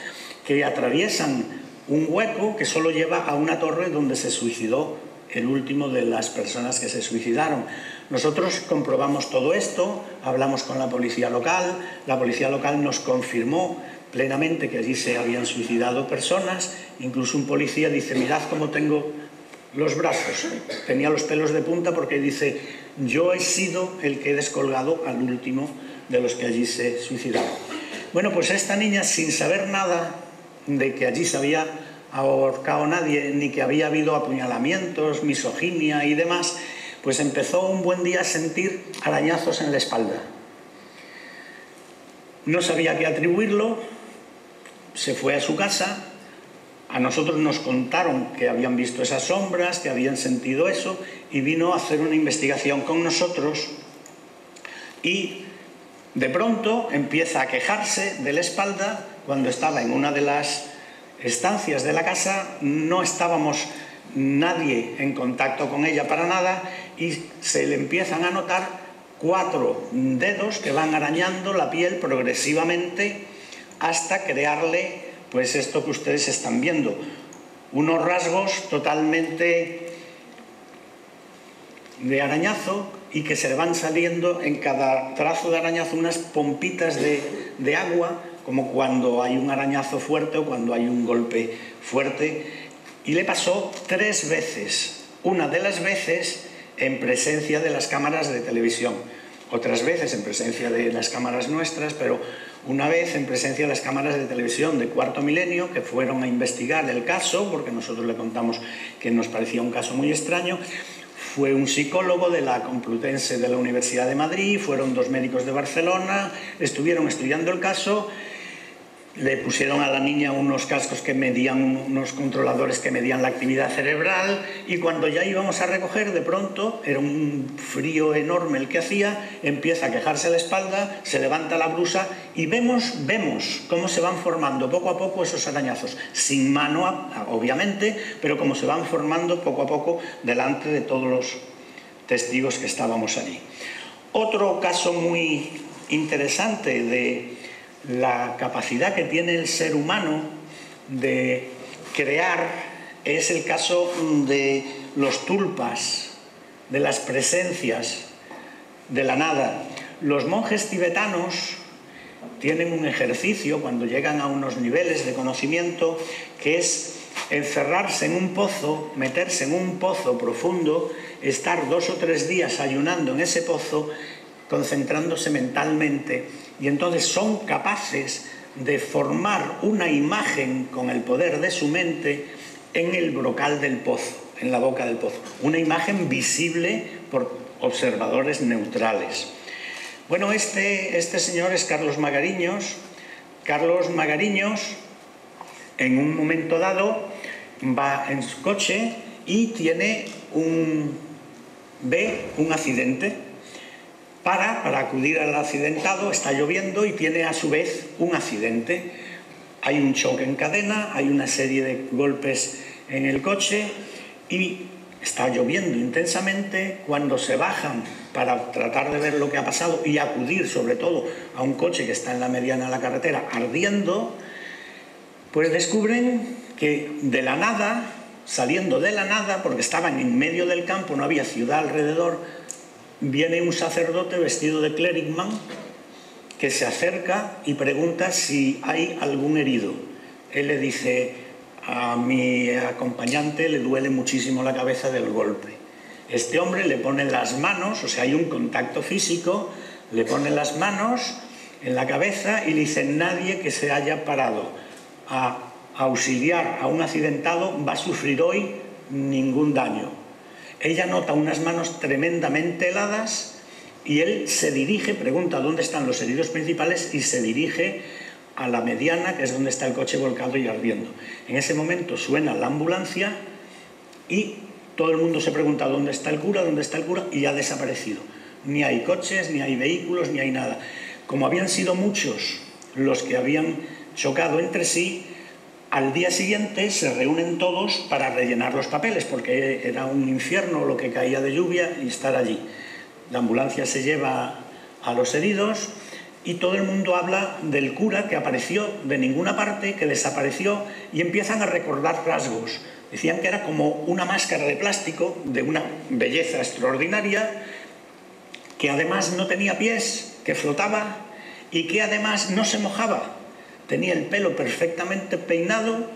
que atraviesan un hueco que solo lleva a una torre donde se suicidó el último de las personas que se suicidaron. Nosotros comprobamos todo esto, hablamos con la policía local, la policía local nos confirmó plenamente que allí se habían suicidado personas, incluso un policía dice, mirad cómo tengo los brazos, tenía los pelos de punta porque dice, yo he sido el que he descolgado al último de los que allí se suicidaron. Bueno, pues esta niña, sin saber nada de que allí se había ahorcado nadie, ni que había habido apuñalamientos, misoginia y demás, pues empezó un buen día a sentir arañazos en la espalda. No sabía qué atribuirlo, se fue a su casa, a nosotros nos contaron que habían visto esas sombras, que habían sentido eso, y vino a hacer una investigación con nosotros y de pronto empieza a quejarse de la espalda cuando estaba en una de las estancias de la casa, no estábamos nadie en contacto con ella para nada y se le empiezan a notar cuatro dedos que van arañando la piel progresivamente hasta crearle pues esto que ustedes están viendo, unos rasgos totalmente de arañazo y que se van saliendo en cada trazo de arañazo unas pompitas de, agua, como cuando hay un arañazo fuerte o cuando hay un golpe fuerte. Y le pasó tres veces. Una de las veces en presencia de las cámaras de televisión, otras veces en presencia de las cámaras nuestras, pero una vez en presencia de las cámaras de televisión de Cuarto Milenio, que fueron a investigar el caso, porque nosotros le contamos que nos parecía un caso muy extraño, fue un psicólogo de la Complutense de la Universidad de Madrid, fueron dos médicos de Barcelona, estuvieron estudiando el caso le pusieron a la niña unos cascos que medían, unos controladores que medían la actividad cerebral y cuando ya íbamos a recoger, de pronto, era un frío enorme el que hacía, empieza a quejarse la espalda, se levanta la blusa y vemos, vemos cómo se van formando poco a poco esos arañazos, sin mano obviamente, pero cómo se van formando poco a poco delante de todos los testigos que estábamos allí. Otro caso muy interesante de la capacidad que tiene el ser humano de crear es el caso de los tulpas, de las presencias, de la nada. Los monjes tibetanos tienen un ejercicio cuando llegan a unos niveles de conocimiento que es encerrarse en un pozo, meterse en un pozo profundo, estar dos o tres días ayunando en ese pozo, concentrándose mentalmente y entonces son capaces de formar una imagen con el poder de su mente en el brocal del pozo, en la boca del pozo. Una imagen visible por observadores neutrales. Bueno, este, este señor es Carlos Magariños. Carlos Magariños, en un momento dado, va en su coche y tiene un, ve un accidente para, para acudir al accidentado, está lloviendo y tiene a su vez un accidente. Hay un choque en cadena, hay una serie de golpes en el coche y está lloviendo intensamente. Cuando se bajan para tratar de ver lo que ha pasado y acudir sobre todo a un coche que está en la mediana de la carretera ardiendo, pues descubren que de la nada, saliendo de la nada, porque estaban en medio del campo, no había ciudad alrededor, viene un sacerdote vestido de clericman que se acerca y pregunta si hay algún herido. Él le dice, a mi acompañante le duele muchísimo la cabeza del golpe. Este hombre le pone las manos, o sea, hay un contacto físico, le pone las manos en la cabeza y le dice, nadie que se haya parado a auxiliar a un accidentado va a sufrir hoy ningún daño. Ella nota unas manos tremendamente heladas y él se dirige, pregunta dónde están los heridos principales y se dirige a la mediana, que es donde está el coche volcado y ardiendo. En ese momento suena la ambulancia y todo el mundo se pregunta dónde está el cura, dónde está el cura y ha desaparecido. Ni hay coches, ni hay vehículos, ni hay nada. Como habían sido muchos los que habían chocado entre sí, al día siguiente se reúnen todos para rellenar los papeles, porque era un infierno lo que caía de lluvia y estar allí. La ambulancia se lleva a los heridos y todo el mundo habla del cura que apareció de ninguna parte, que desapareció y empiezan a recordar rasgos. Decían que era como una máscara de plástico de una belleza extraordinaria, que además no tenía pies, que flotaba y que además no se mojaba tenía el pelo perfectamente peinado,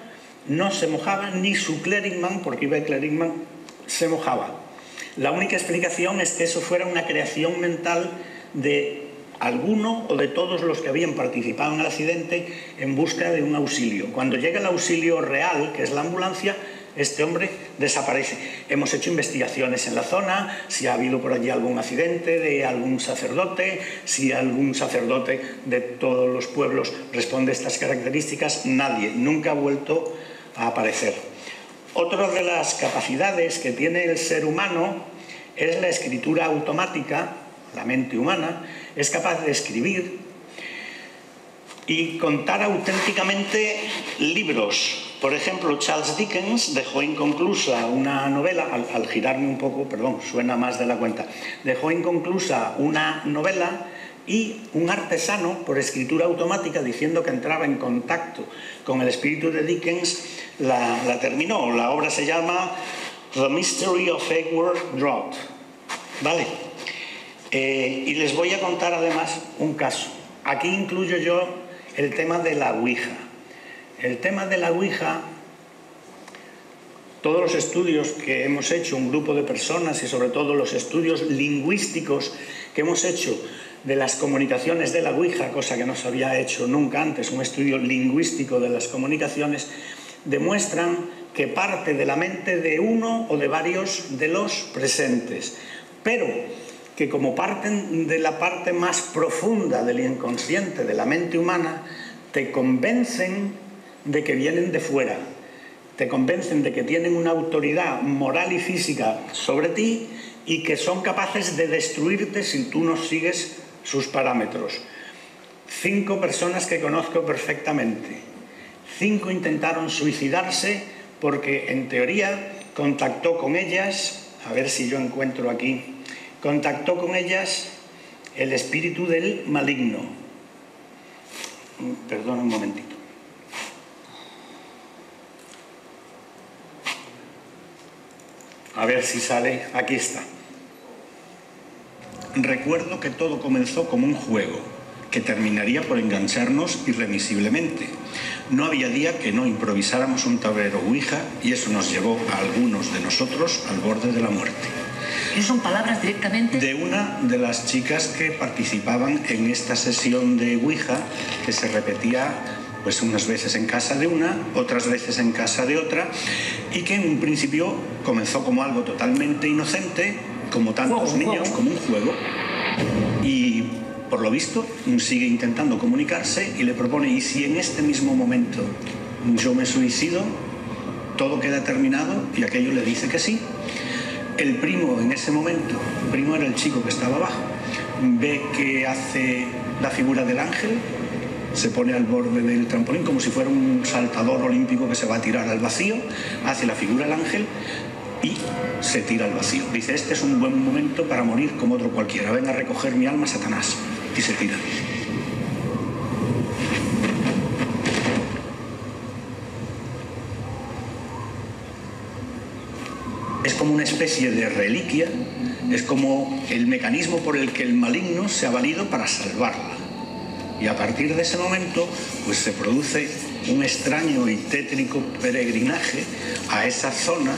no se mojaba, ni su clericman, porque iba el clericman, se mojaba. La única explicación es que eso fuera una creación mental de alguno o de todos los que habían participado en el accidente en busca de un auxilio. Cuando llega el auxilio real, que es la ambulancia, este hombre desaparece. Hemos hecho investigaciones en la zona, si ha habido por allí algún accidente de algún sacerdote, si algún sacerdote de todos los pueblos responde a estas características, nadie, nunca ha vuelto a aparecer. Otra de las capacidades que tiene el ser humano es la escritura automática, la mente humana, es capaz de escribir y contar auténticamente libros, por ejemplo, Charles Dickens dejó inconclusa una novela, al, girarme un poco, perdón, suena más de la cuenta, dejó inconclusa una novela y un artesano, por escritura automática, diciendo que entraba en contacto con el espíritu de Dickens, la, terminó. La obra se llama The Mystery of Edward Drought. ¿Vale? Eh, y les voy a contar además un caso. Aquí incluyo yo el tema de la Ouija. El tema de la Ouija, todos los estudios que hemos hecho, un grupo de personas y sobre todo los estudios lingüísticos que hemos hecho de las comunicaciones de la Ouija, cosa que no se había hecho nunca antes, un estudio lingüístico de las comunicaciones, demuestran que parte de la mente de uno o de varios de los presentes, pero que como parten de la parte más profunda del inconsciente de la mente humana, te convencen de que vienen de fuera, te convencen de que tienen una autoridad moral y física sobre ti y que son capaces de destruirte si tú no sigues sus parámetros. Cinco personas que conozco perfectamente. Cinco intentaron suicidarse porque en teoría contactó con ellas, a ver si yo encuentro aquí, contactó con ellas el espíritu del maligno. Perdón un momentito. A ver si sale. Aquí está. Recuerdo que todo comenzó como un juego, que terminaría por engancharnos irremisiblemente. No había día que no improvisáramos un tablero Ouija y eso nos llevó a algunos de nosotros al borde de la muerte. ¿Qué son palabras directamente? De una de las chicas que participaban en esta sesión de Ouija que se repetía pues unas veces en casa de una, otras veces en casa de otra, y que en un principio comenzó como algo totalmente inocente, como tantos niños, como un juego, y por lo visto sigue intentando comunicarse y le propone, ¿y si en este mismo momento yo me suicido? Todo queda terminado y aquello le dice que sí. El primo en ese momento, el primo era el chico que estaba abajo, ve que hace la figura del ángel, se pone al borde del trampolín como si fuera un saltador olímpico que se va a tirar al vacío, hace la figura del ángel y se tira al vacío. Dice, este es un buen momento para morir como otro cualquiera. Venga a recoger mi alma, Satanás. Y se tira. Es como una especie de reliquia, es como el mecanismo por el que el maligno se ha valido para salvarla. Y a partir de ese momento, pues se produce un extraño y tétrico peregrinaje a esa zona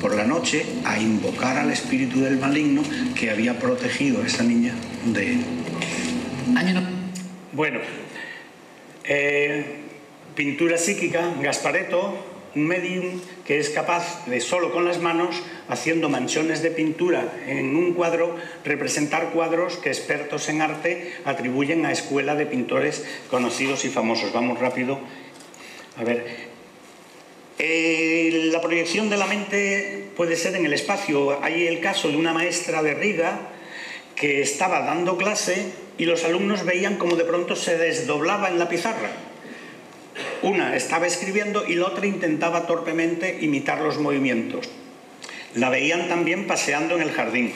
por la noche a invocar al espíritu del maligno que había protegido a esa niña de... Bueno, eh, pintura psíquica, Gaspareto, un medium que es capaz de solo con las manos, haciendo manchones de pintura en un cuadro, representar cuadros que expertos en arte atribuyen a escuela de pintores conocidos y famosos. Vamos rápido. A ver, eh, la proyección de la mente puede ser en el espacio. Hay el caso de una maestra de Riga que estaba dando clase y los alumnos veían como de pronto se desdoblaba en la pizarra. Una estaba escribiendo y la otra intentaba torpemente imitar los movimientos. La veían también paseando en el jardín.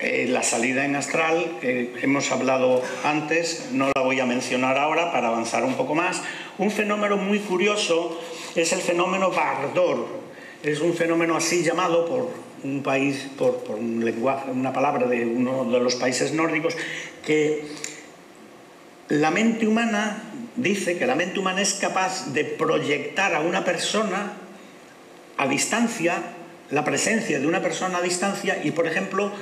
Eh, la salida en astral, hemos hablado antes, no la voy a mencionar ahora para avanzar un poco más. Un fenómeno muy curioso es el fenómeno Bardor. Es un fenómeno así llamado por un país, por, un lenguaje, una palabra de uno de los países nórdicos, que la mente humana dice que la mente humana es capaz de proyectar a una persona a distancia, la presencia de una persona a distancia y, por ejemplo,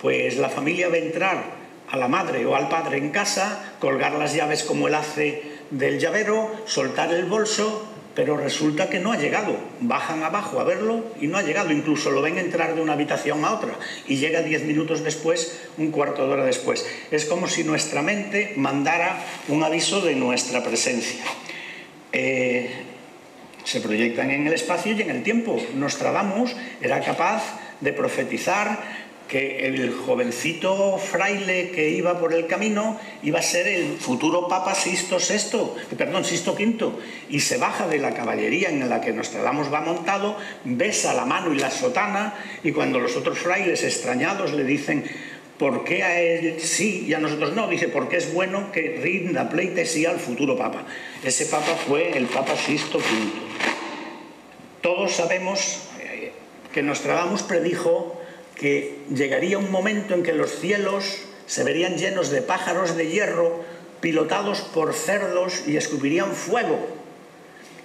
pues la familia va a entrar a la madre o al padre en casa, colgar las llaves como él hace del llavero, soltar el bolso pero resulta que no ha llegado. Bajan abajo a verlo y no ha llegado. Incluso lo ven entrar de una habitación a otra y llega diez minutos después, un cuarto de hora después. Es como si nuestra mente mandara un aviso de nuestra presencia. Eh, se proyectan en el espacio y en el tiempo. Nostradamus era capaz de profetizar que el jovencito fraile que iba por el camino iba a ser el futuro Papa Sisto VI, perdón, Sisto V, y se baja de la caballería en la que Nostradamus va montado, besa la mano y la sotana, y cuando los otros frailes extrañados le dicen, ¿por qué a él sí y a nosotros no? Dice, porque es bueno que rinda pleitesía al futuro Papa. Ese Papa fue el Papa Sisto V. Todos sabemos eh, que Nostradamus predijo que llegaría un momento en que los cielos se verían llenos de pájaros de hierro pilotados por cerdos y escupirían fuego.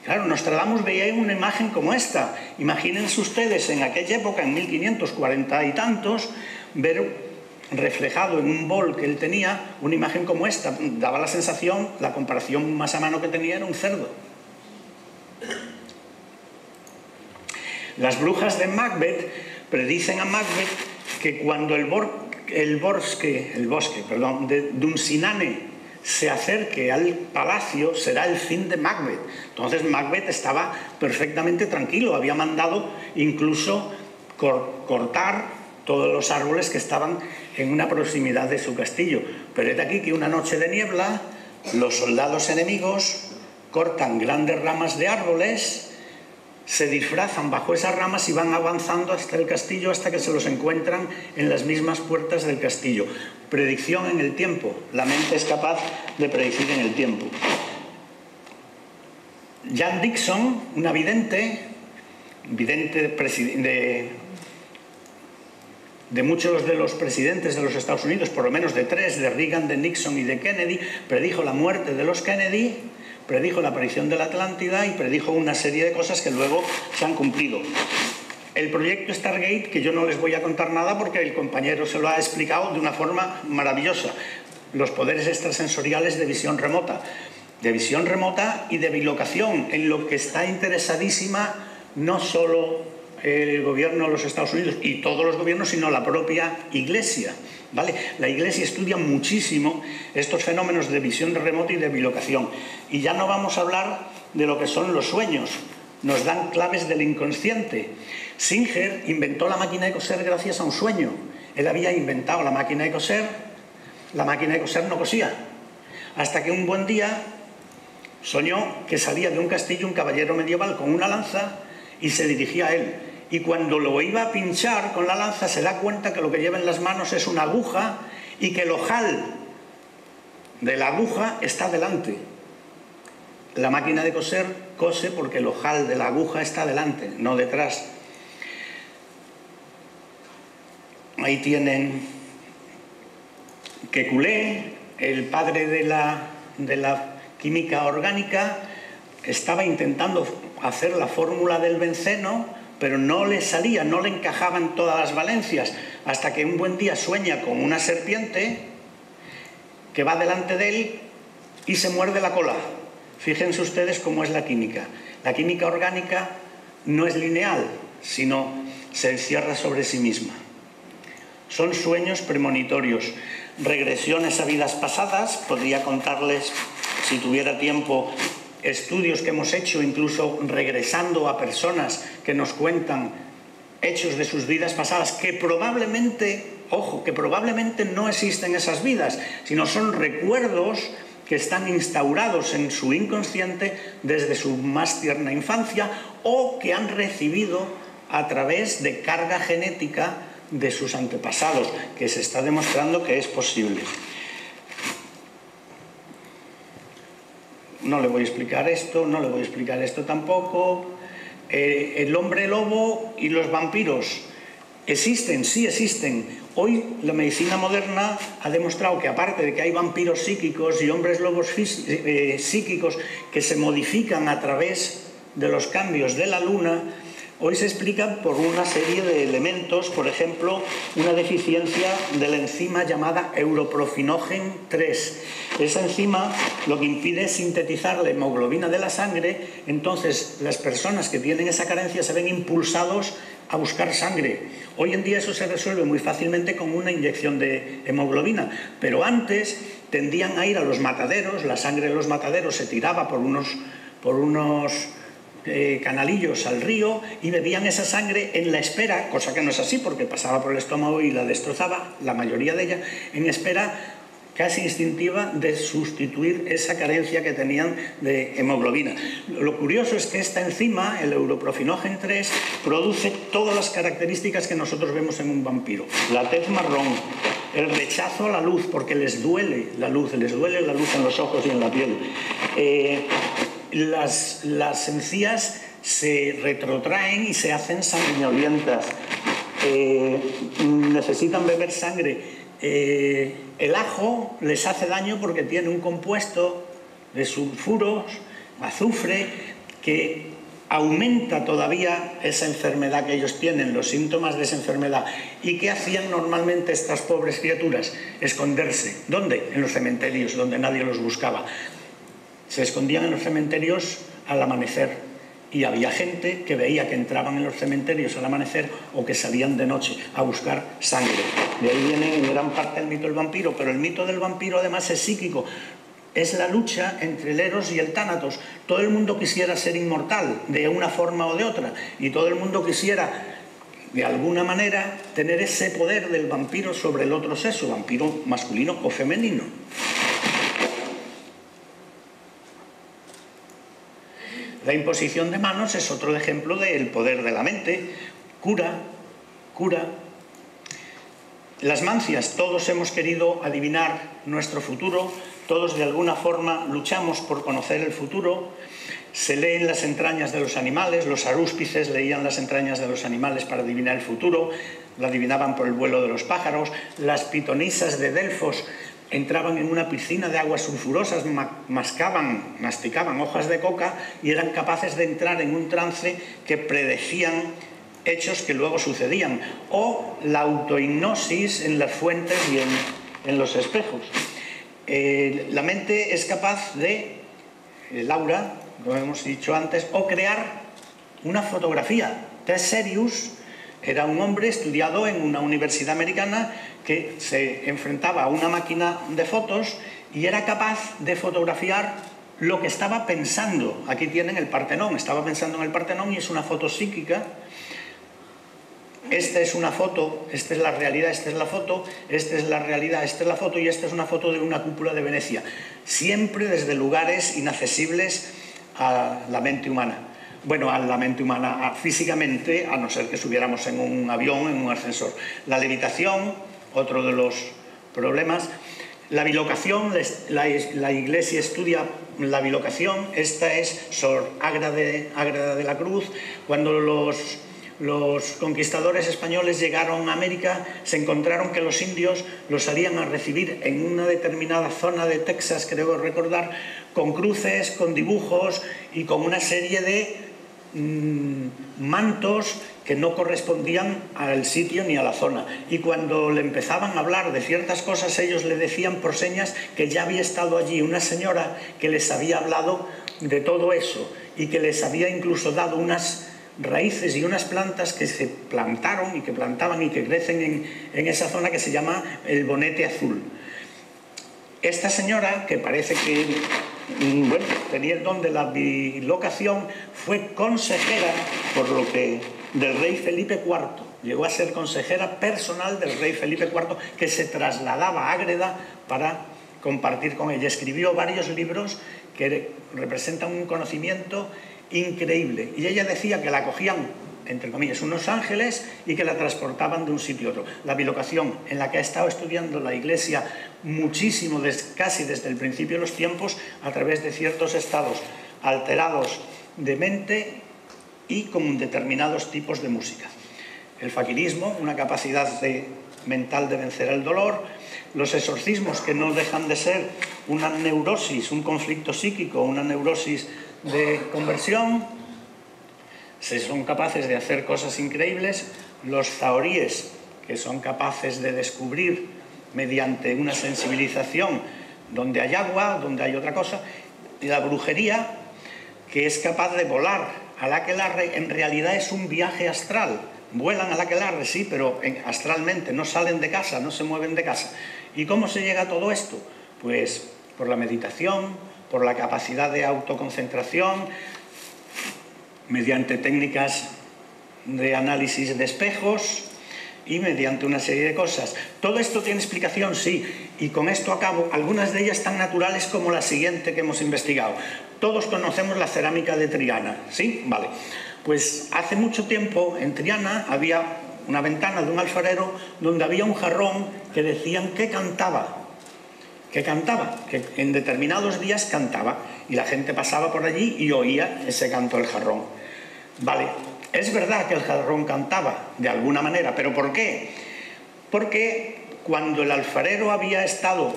Claro, Nostradamus veía una imagen como esta. Imagínense ustedes en aquella época, en 1540 y tantos, ver reflejado en un bol que él tenía una imagen como esta. Daba la sensación, la comparación más a mano que tenía era un cerdo. Las brujas de Macbeth predicen a Macbeth que cuando el, bosque, el bosque perdón, de Dunsinane se acerque al palacio será el fin de Macbeth. Entonces Macbeth estaba perfectamente tranquilo, había mandado incluso cortar todos los árboles que estaban en una proximidad de su castillo. Pero es de aquí que una noche de niebla los soldados enemigos cortan grandes ramas de árboles, se disfrazan bajo esas ramas y van avanzando hasta el castillo hasta que se los encuentran en las mismas puertas del castillo. Predicción en el tiempo. La mente es capaz de predecir en el tiempo. Jan Dixon, una vidente, vidente de, de muchos de los presidentes de los Estados Unidos, por lo menos de tres, de Reagan, de Nixon y de Kennedy, predijo la muerte de los Kennedy, predijo la aparición de la Atlántida y predijo una serie de cosas que luego se han cumplido. El proyecto Stargate, que yo no les voy a contar nada porque el compañero se lo ha explicado de una forma maravillosa. Los poderes extrasensoriales de visión remota. De visión remota y de bilocación, en lo que está interesadísima no solo el gobierno de los Estados Unidos y todos los gobiernos, sino la propia Iglesia. ¿Vale? La Iglesia estudia muchísimo estos fenómenos de visión remota y de bilocación. Y ya no vamos a hablar de lo que son los sueños, nos dan claves del inconsciente. Singer inventó la máquina de coser gracias a un sueño. Él había inventado la máquina de coser, la máquina de coser no cosía. Hasta que un buen día soñó que salía de un castillo un caballero medieval con una lanza y se dirigía a él. Y cuando lo iba a pinchar con la lanza se da cuenta que lo que lleva en las manos es una aguja y que el ojal de la aguja está delante. La máquina de coser cose porque el ojal de la aguja está delante, no detrás. Ahí tienen que Culé, el padre de la, de la química orgánica, estaba intentando hacer la fórmula del benceno, pero no le salía, no le encajaban todas las valencias, hasta que un buen día sueña con una serpiente que va delante de él y se muerde la cola. Fíjense ustedes cómo es la química. La química orgánica no es lineal, sino se encierra sobre sí misma. Son sueños premonitorios, regresiones a vidas pasadas. Podría contarles, si tuviera tiempo, estudios que hemos hecho, incluso regresando a personas que nos cuentan hechos de sus vidas pasadas, que probablemente, ojo, que probablemente no existen esas vidas, sino son recuerdos que están instaurados en su inconsciente desde su más tierna infancia o que han recibido a través de carga genética de sus antepasados, que se está demostrando que es posible. No le voy a explicar esto, no le voy a explicar esto tampoco. Eh, el hombre lobo y los vampiros existen, sí existen, Hoy la medicina moderna ha demostrado que aparte de que hay vampiros psíquicos y hombres lobos eh, psíquicos que se modifican a través de los cambios de la luna, hoy se explica por una serie de elementos, por ejemplo, una deficiencia de la enzima llamada europrofinogen 3. Esa enzima lo que impide es sintetizar la hemoglobina de la sangre, entonces las personas que tienen esa carencia se ven impulsados a buscar sangre. Hoy en día eso se resuelve muy fácilmente con una inyección de hemoglobina, pero antes tendían a ir a los mataderos, la sangre de los mataderos se tiraba por unos, por unos eh, canalillos al río y bebían esa sangre en la espera, cosa que no es así porque pasaba por el estómago y la destrozaba, la mayoría de ella, en espera casi instintiva de sustituir esa carencia que tenían de hemoglobina. Lo curioso es que esta enzima, el europrofinogen 3, produce todas las características que nosotros vemos en un vampiro. La tez marrón, el rechazo a la luz, porque les duele la luz, les duele la luz en los ojos y en la piel. Eh, las, las encías se retrotraen y se hacen sanguinolientas. Eh, necesitan beber sangre eh, el ajo les hace daño porque tiene un compuesto de sulfuros, azufre, que aumenta todavía esa enfermedad que ellos tienen, los síntomas de esa enfermedad. ¿Y qué hacían normalmente estas pobres criaturas? Esconderse. ¿Dónde? En los cementerios, donde nadie los buscaba. Se escondían en los cementerios al amanecer y había gente que veía que entraban en los cementerios al amanecer o que salían de noche a buscar sangre. De ahí viene en gran parte el mito del vampiro, pero el mito del vampiro además es psíquico. Es la lucha entre el Eros y el Tánatos. Todo el mundo quisiera ser inmortal de una forma o de otra y todo el mundo quisiera de alguna manera tener ese poder del vampiro sobre el otro sexo, vampiro masculino o femenino. La imposición de manos es otro ejemplo del poder de la mente. Cura, cura. Las mancias, todos hemos querido adivinar nuestro futuro, todos de alguna forma luchamos por conocer el futuro. Se leen las entrañas de los animales, los arúspices leían las entrañas de los animales para adivinar el futuro, lo adivinaban por el vuelo de los pájaros, las pitonisas de Delfos entraban en una piscina de aguas sulfurosas, mascaban, masticaban hojas de coca y eran capaces de entrar en un trance que predecían hechos que luego sucedían, o la autohipnosis en las fuentes y en, los espejos. Eh, la mente es capaz de, eh, Laura, lo hemos dicho antes, o crear una fotografía. Tess Serius era un hombre estudiado en una universidad americana que se enfrentaba a una máquina de fotos y era capaz de fotografiar lo que estaba pensando. Aquí tienen el Partenón, estaba pensando en el Partenón y es una foto psíquica. Esta es una foto, esta es la realidad, esta es la foto, esta es la realidad, esta es la foto y esta es una foto de una cúpula de Venecia. Siempre desde lugares inaccesibles a la mente humana. Bueno, a la mente humana físicamente, a no ser que subiéramos en un avión, en un ascensor. La levitación, otro de los problemas. La bilocación, la, Iglesia estudia la bilocación, esta es Sor Agra de, de la Cruz. Cuando los, los conquistadores españoles llegaron a América, se encontraron que los indios los salían a recibir en una determinada zona de Texas, creo recordar, con cruces, con dibujos y con una serie de mm, mantos que no correspondían al sitio ni a la zona. Y cuando le empezaban a hablar de ciertas cosas, ellos le decían por señas que ya había estado allí una señora que les había hablado de todo eso y que les había incluso dado unas raíces y unas plantas que se plantaron y que plantaban y que crecen en, en esa zona que se llama el bonete azul. Esta señora, que parece que mm, bueno, tenía el don de la bilocación, fue consejera, por lo que del rey Felipe IV. Llegó a ser consejera personal del rey Felipe IV que se trasladaba a Ágreda para compartir con ella. Escribió varios libros que representan un conocimiento increíble. Y ella decía que la cogían, entre comillas, unos ángeles y que la transportaban de un sitio a otro. La bilocación, en la que ha estado estudiando la Iglesia muchísimo, casi desde el principio de los tiempos, a través de ciertos estados alterados de mente y con determinados tipos de música. El faquirismo, una capacidad mental de vencer el dolor, los exorcismos que no dejan de ser una neurosis, un conflicto psíquico, una neurosis de conversión, se son capaces de hacer cosas increíbles, los zahoríes, que son capaces de descubrir mediante una sensibilización donde hay agua, donde hay otra cosa, y la brujería, que es capaz de volar al aquelarre en realidad es un viaje astral. Vuelan al aquelarre, sí, pero astralmente, no salen de casa, no se mueven de casa. ¿Y cómo se llega a todo esto? Pues por la meditación, por la capacidad de autoconcentración, mediante técnicas de análisis de espejos y mediante una serie de cosas. Todo esto tiene explicación, sí, y con esto acabo. Algunas de ellas tan naturales como la siguiente que hemos investigado. Todos conocemos la cerámica de Triana, ¿sí? Vale. Pues hace mucho tiempo en Triana había una ventana de un alfarero donde había un jarrón que decían que cantaba, que cantaba, que en determinados días cantaba y la gente pasaba por allí y oía ese canto del jarrón. Vale, es verdad que el jarrón cantaba de alguna manera, pero ¿por qué? Porque cuando el alfarero había estado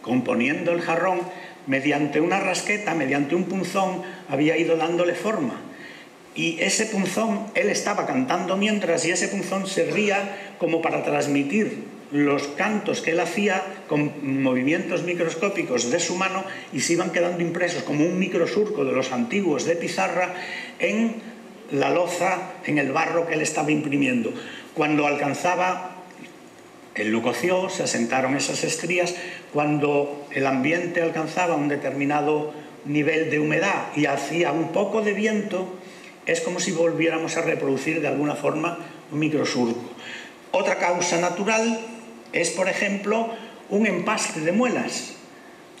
componiendo el jarrón, mediante una rasqueta, mediante un punzón, había ido dándole forma. Y ese punzón, él estaba cantando mientras, y ese punzón servía como para transmitir los cantos que él hacía con movimientos microscópicos de su mano y se iban quedando impresos como un microsurco de los antiguos de pizarra en la loza, en el barro que él estaba imprimiendo. Cuando alcanzaba el lucoció, se asentaron esas estrías, cuando el ambiente alcanzaba un determinado nivel de humedad y hacía un poco de viento, es como si volviéramos a reproducir de alguna forma un microsurco. Otra causa natural es, por ejemplo, un empaste de muelas.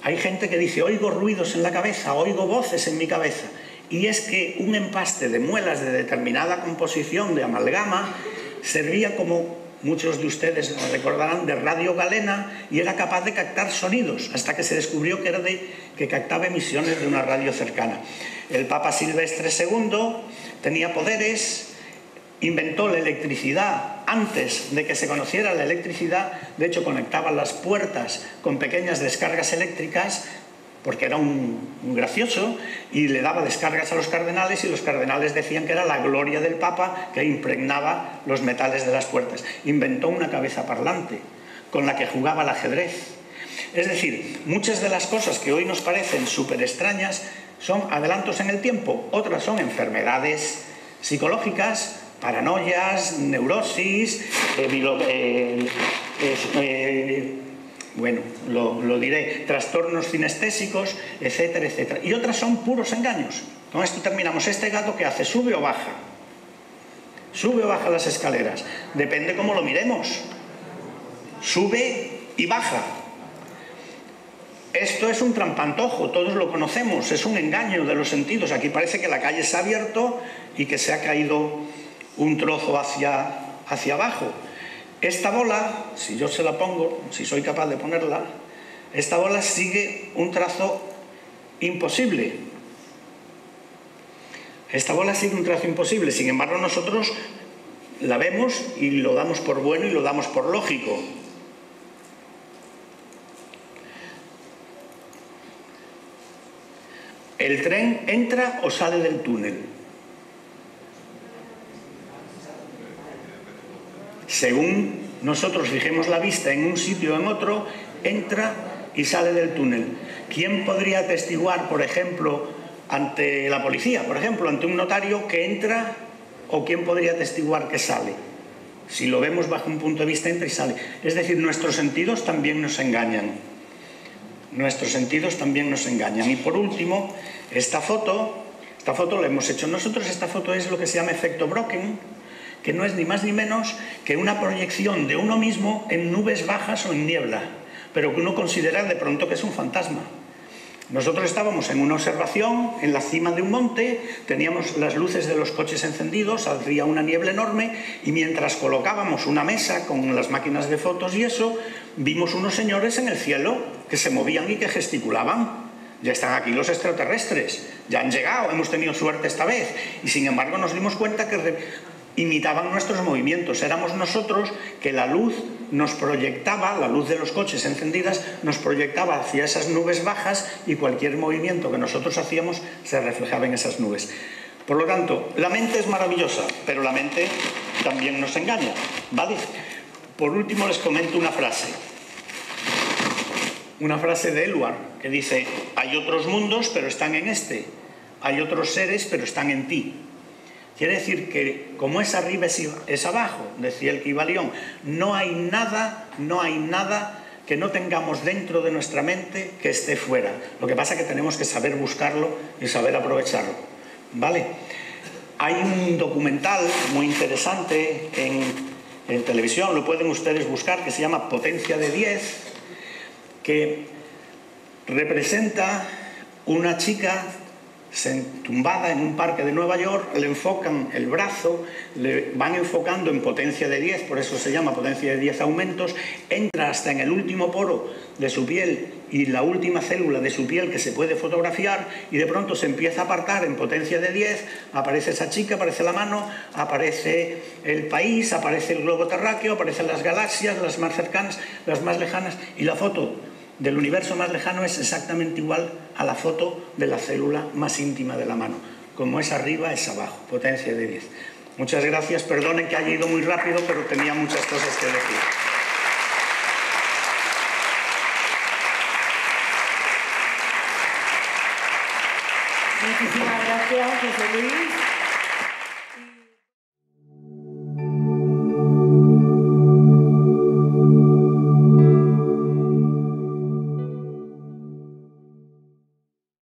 Hay gente que dice, oigo ruidos en la cabeza, oigo voces en mi cabeza. Y es que un empaste de muelas de determinada composición de amalgama servía como muchos de ustedes recordarán de radio galena y era capaz de captar sonidos hasta que se descubrió que era de que captaba emisiones de una radio cercana. El Papa Silvestre II tenía poderes inventó la electricidad antes de que se conociera la electricidad, de hecho conectaba las puertas con pequeñas descargas eléctricas porque era un, gracioso y le daba descargas a los cardenales y los cardenales decían que era la gloria del Papa que impregnaba los metales de las puertas. Inventó una cabeza parlante con la que jugaba al ajedrez. Es decir, muchas de las cosas que hoy nos parecen súper extrañas son adelantos en el tiempo, otras son enfermedades psicológicas, paranoias, neurosis, eh, eh, eh, bueno, lo, diré, trastornos cinestésicos, etcétera, etcétera. Y otras son puros engaños. Con esto terminamos. Este gato que hace, sube o baja. Sube o baja las escaleras. Depende cómo lo miremos. Sube y baja. Esto es un trampantojo, todos lo conocemos, es un engaño de los sentidos. Aquí parece que la calle se ha abierto y que se ha caído un trozo hacia, hacia abajo. Esta bola, si yo se la pongo, si soy capaz de ponerla, esta bola sigue un trazo imposible. Esta bola sigue un trazo imposible, sin embargo nosotros la vemos y lo damos por bueno y lo damos por lógico. El tren entra o sale del túnel. Según nosotros fijemos la vista en un sitio o en otro, entra y sale del túnel. ¿Quién podría atestiguar, por ejemplo, ante la policía, por ejemplo, ante un notario que entra o quién podría atestiguar que sale? Si lo vemos bajo un punto de vista, entra y sale. Es decir, nuestros sentidos también nos engañan. Nuestros sentidos también nos engañan. Y por último, esta foto, esta foto la hemos hecho nosotros, esta foto es lo que se llama efecto Brocken, que no es ni más ni menos que una proyección de uno mismo en nubes bajas o en niebla, pero que uno considera de pronto que es un fantasma. Nosotros estábamos en una observación en la cima de un monte, teníamos las luces de los coches encendidos, había una niebla enorme y mientras colocábamos una mesa con las máquinas de fotos y eso, vimos unos señores en el cielo que se movían y que gesticulaban. Ya están aquí los extraterrestres, ya han llegado, hemos tenido suerte esta vez. Y sin embargo nos dimos cuenta que imitaban nuestros movimientos. Éramos nosotros que la luz nos proyectaba, la luz de los coches encendidas, nos proyectaba hacia esas nubes bajas y cualquier movimiento que nosotros hacíamos se reflejaba en esas nubes. Por lo tanto, la mente es maravillosa, pero la mente también nos engaña. ¿Vale? Por último les comento una frase. Una frase de Eluard que dice, hay otros mundos, pero están en este. Hay otros seres, pero están en ti. Quiere decir que como es arriba es abajo, decía el Kibalión, no hay nada, no hay nada que no tengamos dentro de nuestra mente que esté fuera. Lo que pasa es que tenemos que saber buscarlo y saber aprovecharlo. ¿Vale? Hay un documental muy interesante en, en televisión, lo pueden ustedes buscar, que se llama Potencia de 10, que representa una chica tumbada en un parque de Nueva York, le enfocan el brazo, le van enfocando en potencia de 10, por eso se llama potencia de 10 aumentos, entra hasta en el último poro de su piel y la última célula de su piel que se puede fotografiar y de pronto se empieza a apartar en potencia de 10, aparece esa chica, aparece la mano, aparece el país, aparece el globo terráqueo, aparecen las galaxias, las más cercanas, las más lejanas y la foto del universo más lejano es exactamente igual a la foto de la célula más íntima de la mano. Como es arriba, es abajo. Potencia de 10. Muchas gracias. Perdonen que haya ido muy rápido, pero tenía muchas cosas que decir. Muchísimas gracias, José Luis.